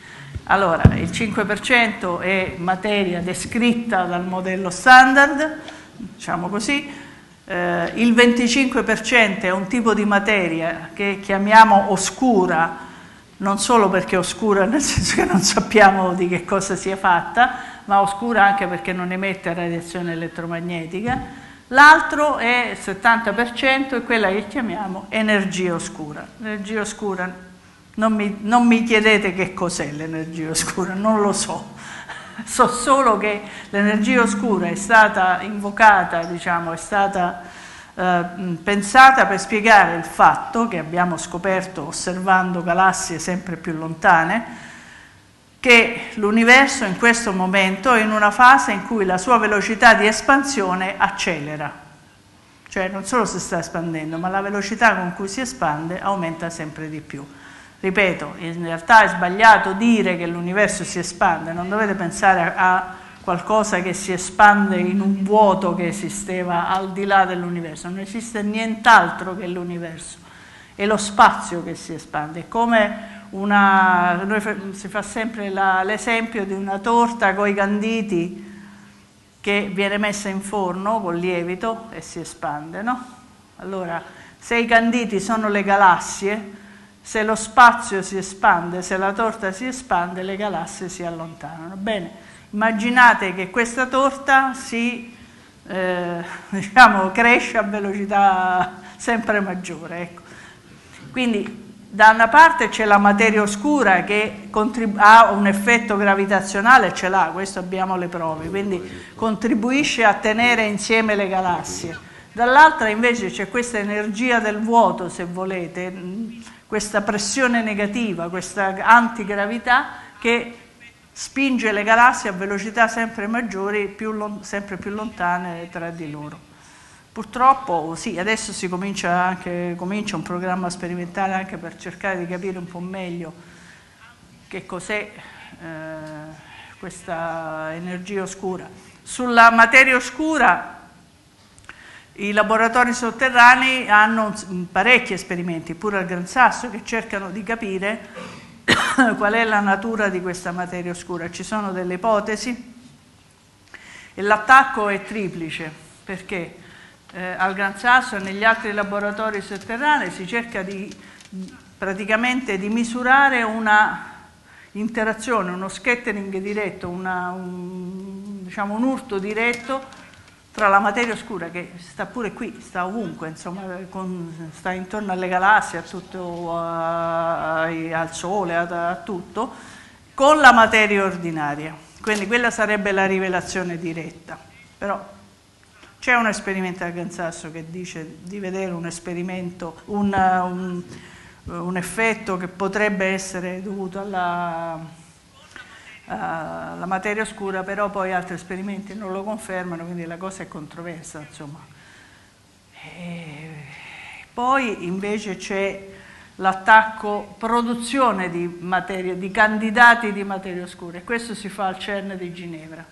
Allora, il 5% è materia descritta dal modello standard, diciamo così, eh, il 25% è un tipo di materia che chiamiamo oscura, non solo perché è oscura nel senso che non sappiamo di che cosa sia fatta, ma oscura anche perché non emette radiazione elettromagnetica. L'altro è il 70% è quella che chiamiamo energia oscura. L'energia oscura, non mi, non mi chiedete che cos'è l'energia oscura, non lo so so solo che l'energia oscura è stata invocata, diciamo, è stata eh, pensata per spiegare il fatto che abbiamo scoperto osservando galassie sempre più lontane, che l'universo in questo momento è in una fase in cui la sua velocità di espansione accelera. Cioè non solo si sta espandendo, ma la velocità con cui si espande aumenta sempre di più. Ripeto, in realtà è sbagliato dire che l'universo si espande, non dovete pensare a qualcosa che si espande in un vuoto che esisteva al di là dell'universo, non esiste nient'altro che l'universo, è lo spazio che si espande, è come una, si fa sempre l'esempio di una torta con i canditi che viene messa in forno con lievito e si espande, no? Allora, se i canditi sono le galassie, se lo spazio si espande, se la torta si espande, le galassie si allontanano. Bene, immaginate che questa torta si eh, diciamo, cresce a velocità sempre maggiore. Ecco. Quindi da una parte c'è la materia oscura che ha un effetto gravitazionale, ce l'ha, questo abbiamo le prove, quindi contribuisce a tenere insieme le galassie. Dall'altra invece c'è questa energia del vuoto, se volete, questa pressione negativa, questa antigravità che spinge le galassie a velocità sempre maggiori, più sempre più lontane tra di loro. Purtroppo sì, adesso si comincia, anche, comincia un programma sperimentale anche per cercare di capire un po' meglio che cos'è eh, questa energia oscura. Sulla materia oscura i laboratori sotterranei hanno parecchi esperimenti, pure al Gran Sasso, che cercano di capire qual è la natura di questa materia oscura. Ci sono delle ipotesi E l'attacco è triplice, perché eh, al Gran Sasso e negli altri laboratori sotterranei si cerca di praticamente di misurare una interazione, uno scattering diretto, una, un, diciamo un urto diretto tra la materia oscura che sta pure qui, sta ovunque, insomma, con, sta intorno alle galassie, a tutto, a, al Sole, a, a tutto, con la materia ordinaria. Quindi quella sarebbe la rivelazione diretta. Però c'è un esperimento a Gansasso che dice di vedere un esperimento, un, un, un effetto che potrebbe essere dovuto alla, alla materia oscura, però poi altri esperimenti non lo confermano, quindi la cosa è controversa. Insomma. E poi invece c'è l'attacco produzione di, materia, di candidati di materia oscura e questo si fa al CERN di Ginevra,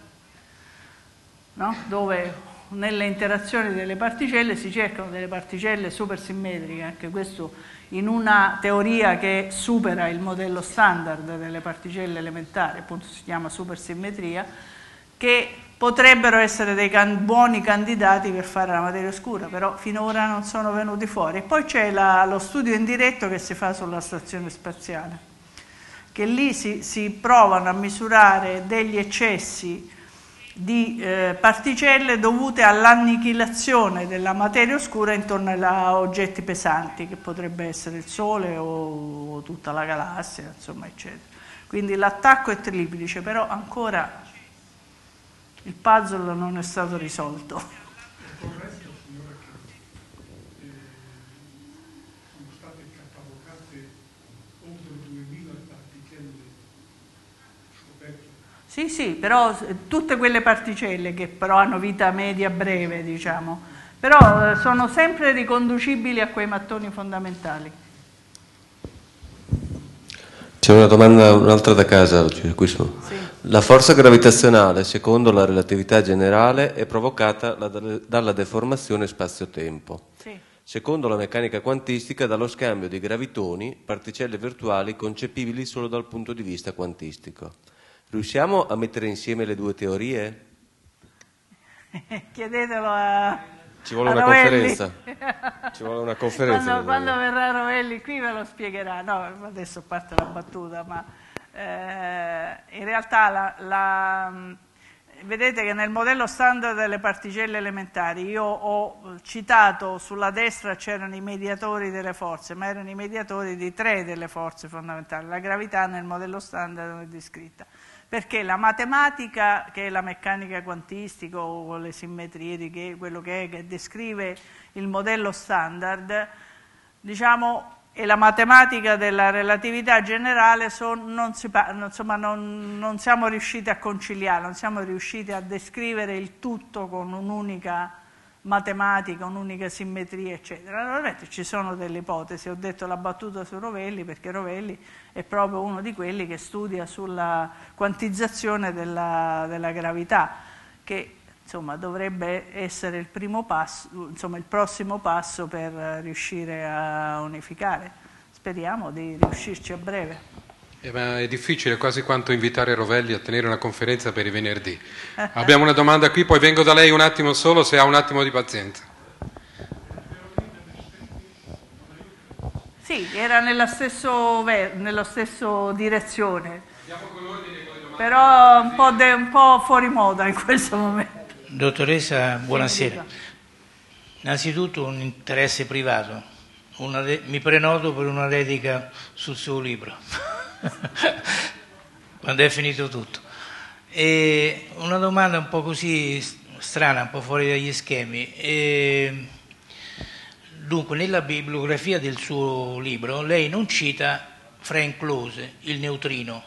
no? dove nelle interazioni delle particelle si cercano delle particelle supersimmetriche, anche questo in una teoria che supera il modello standard delle particelle elementari, appunto si chiama supersimmetria, che potrebbero essere dei can buoni candidati per fare la materia oscura, però finora non sono venuti fuori. Poi c'è lo studio indiretto che si fa sulla stazione spaziale, che lì si, si provano a misurare degli eccessi di eh, particelle dovute all'annichilazione della materia oscura intorno a oggetti pesanti, che potrebbe essere il Sole o tutta la galassia, insomma, eccetera. Quindi l'attacco è triplice, però ancora il puzzle non è stato risolto. Sì, sì, però tutte quelle particelle che però hanno vita media breve, diciamo, però eh, sono sempre riconducibili a quei mattoni fondamentali. C'è una domanda, un'altra da casa, qui sono. Sì. La forza gravitazionale, secondo la relatività generale, è provocata dalla deformazione spazio-tempo. Sì. Secondo la meccanica quantistica, dallo scambio di gravitoni, particelle virtuali concepibili solo dal punto di vista quantistico. Riusciamo a mettere insieme le due teorie? Chiedetelo a, Ci vuole una Rovelli. conferenza. Ci vuole una conferenza. quando, quando verrà Rovelli qui ve lo spiegherà. No, adesso parte la battuta, ma eh, in realtà la, la, vedete che nel modello standard delle particelle elementari io ho citato sulla destra c'erano i mediatori delle forze, ma erano i mediatori di tre delle forze fondamentali. La gravità nel modello standard non è descritta perché la matematica, che è la meccanica quantistica o le simmetrie che, quello che è, che descrive il modello standard, diciamo, e la matematica della relatività generale son, non, si, insomma, non, non siamo riusciti a conciliare, non siamo riusciti a descrivere il tutto con un'unica matematica, un'unica simmetria, eccetera. Naturalmente ci sono delle ipotesi, ho detto la battuta su Rovelli perché Rovelli è proprio uno di quelli che studia sulla quantizzazione della, della gravità, che insomma, dovrebbe essere il, primo passo, insomma, il prossimo passo per riuscire a unificare. Speriamo di riuscirci a breve. Eh, ma è difficile, quasi quanto invitare Rovelli a tenere una conferenza per i venerdì. Abbiamo una domanda qui, poi vengo da lei un attimo solo, se ha un attimo di pazienza. Sì, era nella stessa stesso direzione, però un po', de, un po' fuori moda in questo momento. Dottoressa, buonasera. Innanzitutto un interesse privato. mi prenoto per una dedica sul suo libro. quando è finito tutto. E una domanda un po' così strana, un po' fuori dagli schemi. E, dunque, nella bibliografia del suo libro lei non cita Frank Close, il neutrino.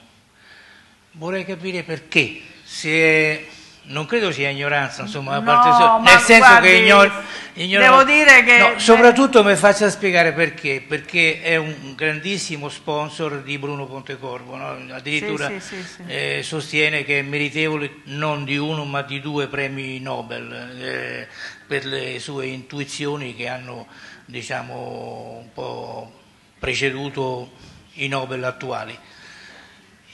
Vorrei capire perché, se non credo sia ignoranza, insomma, a parte no, nel senso guardi, che ignoro, ignoro, devo dire che no, soprattutto mi faccia spiegare perché, perché è un grandissimo sponsor di Bruno Pontecorvo, no? addirittura sì, sì, sì, eh, sostiene che è meritevole non di uno ma di due premi Nobel eh, per le sue intuizioni che hanno diciamo, un po' preceduto i Nobel attuali.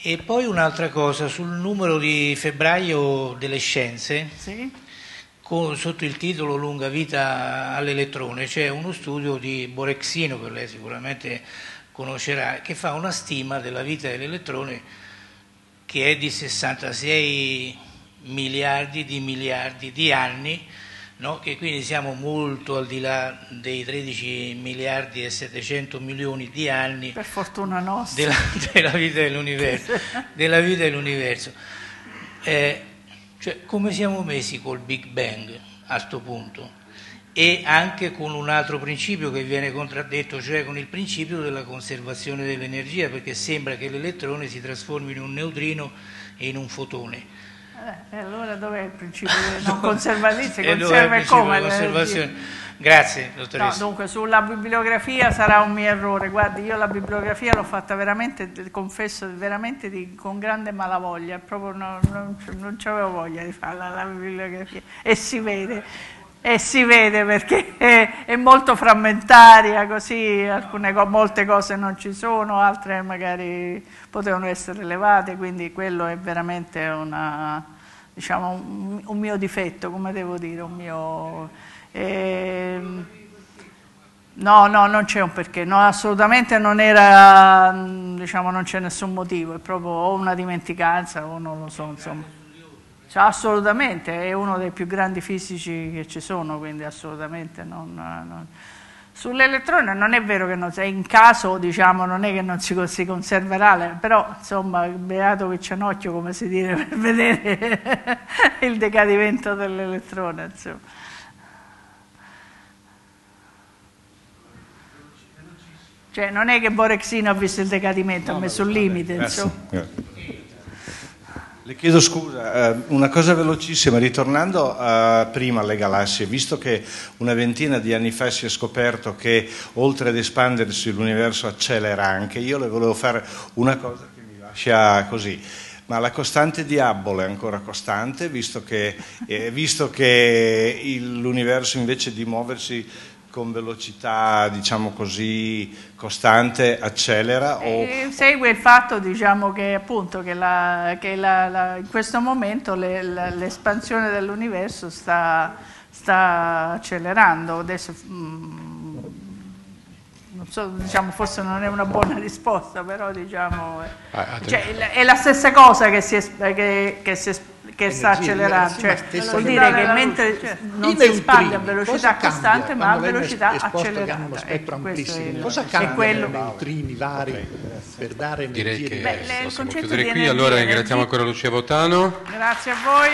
E poi un'altra cosa, sul numero di febbraio delle scienze, sì. con, sotto il titolo Lunga vita all'elettrone, c'è uno studio di Borexino, che lei sicuramente conoscerà, che fa una stima della vita dell'elettrone che è di 66 miliardi di miliardi di anni, no? che quindi siamo molto al di là dei 13 miliardi e 700 milioni di anni per fortuna nostra. Della, della vita dell'universo. della vita dell'universo. Eh, cioè, come siamo messi col Big Bang a questo punto? E anche con un altro principio che viene contraddetto, cioè con il principio della conservazione dell'energia, perché sembra che l'elettrone si trasformi in un neutrino e in un fotone eh, allora dov'è il principio di non conservazione? Si conserva e come? Conservazione. Grazie, dottoressa. No, dunque, sulla bibliografia sarà un mio errore. Guardi, io la bibliografia l'ho fatta veramente, confesso, veramente di, con grande malavoglia, proprio non, non, non avevo voglia di farla la bibliografia. E si vede, e si vede perché è, è molto frammentaria, così alcune, molte cose non ci sono, altre magari potevano essere elevate, quindi quello è veramente una diciamo, un, un, mio difetto, come devo dire, un mio... Eh, no, no, non c'è un perché, no, assolutamente non era, diciamo, non c'è nessun motivo, è proprio o una dimenticanza o non lo so, insomma. Cioè, assolutamente, è uno dei più grandi fisici che ci sono, quindi assolutamente non... non Sull'elettrone non è vero che non sia, in caso diciamo non è che non si, si conserverà, però insomma beato che c'è un occhio come si dice per vedere il decadimento dell'elettrone. Cioè non è che Borexino ha visto il decadimento, no, ha messo un limite. Le chiedo scusa, eh, una cosa velocissima, ritornando prima alle galassie, visto che una ventina di anni fa si è scoperto che oltre ad espandersi l'universo accelera anche, io le volevo fare una cosa che mi lascia così. Ma la costante di Hubble è ancora costante, visto che, eh, visto che l'universo invece di muoversi con velocità diciamo così costante accelera? O... Segue il fatto diciamo, che, appunto, che, la, che la, la, in questo momento le, l'espansione dell'universo sta, sta accelerando. Adesso, mm, so, diciamo, forse non è una buona risposta, però diciamo, ah, cioè, è la stessa cosa che si, che, che si che sta accelerando, cioè, vuol dire che mentre cioè, non si espande a velocità costante ma a velocità accelerata. Ecco, cosa cambia neutrini vari per dare energia? Direi che Beh, possiamo chiudere qui, allora ringraziamo ancora Lucia Votano. Grazie a voi.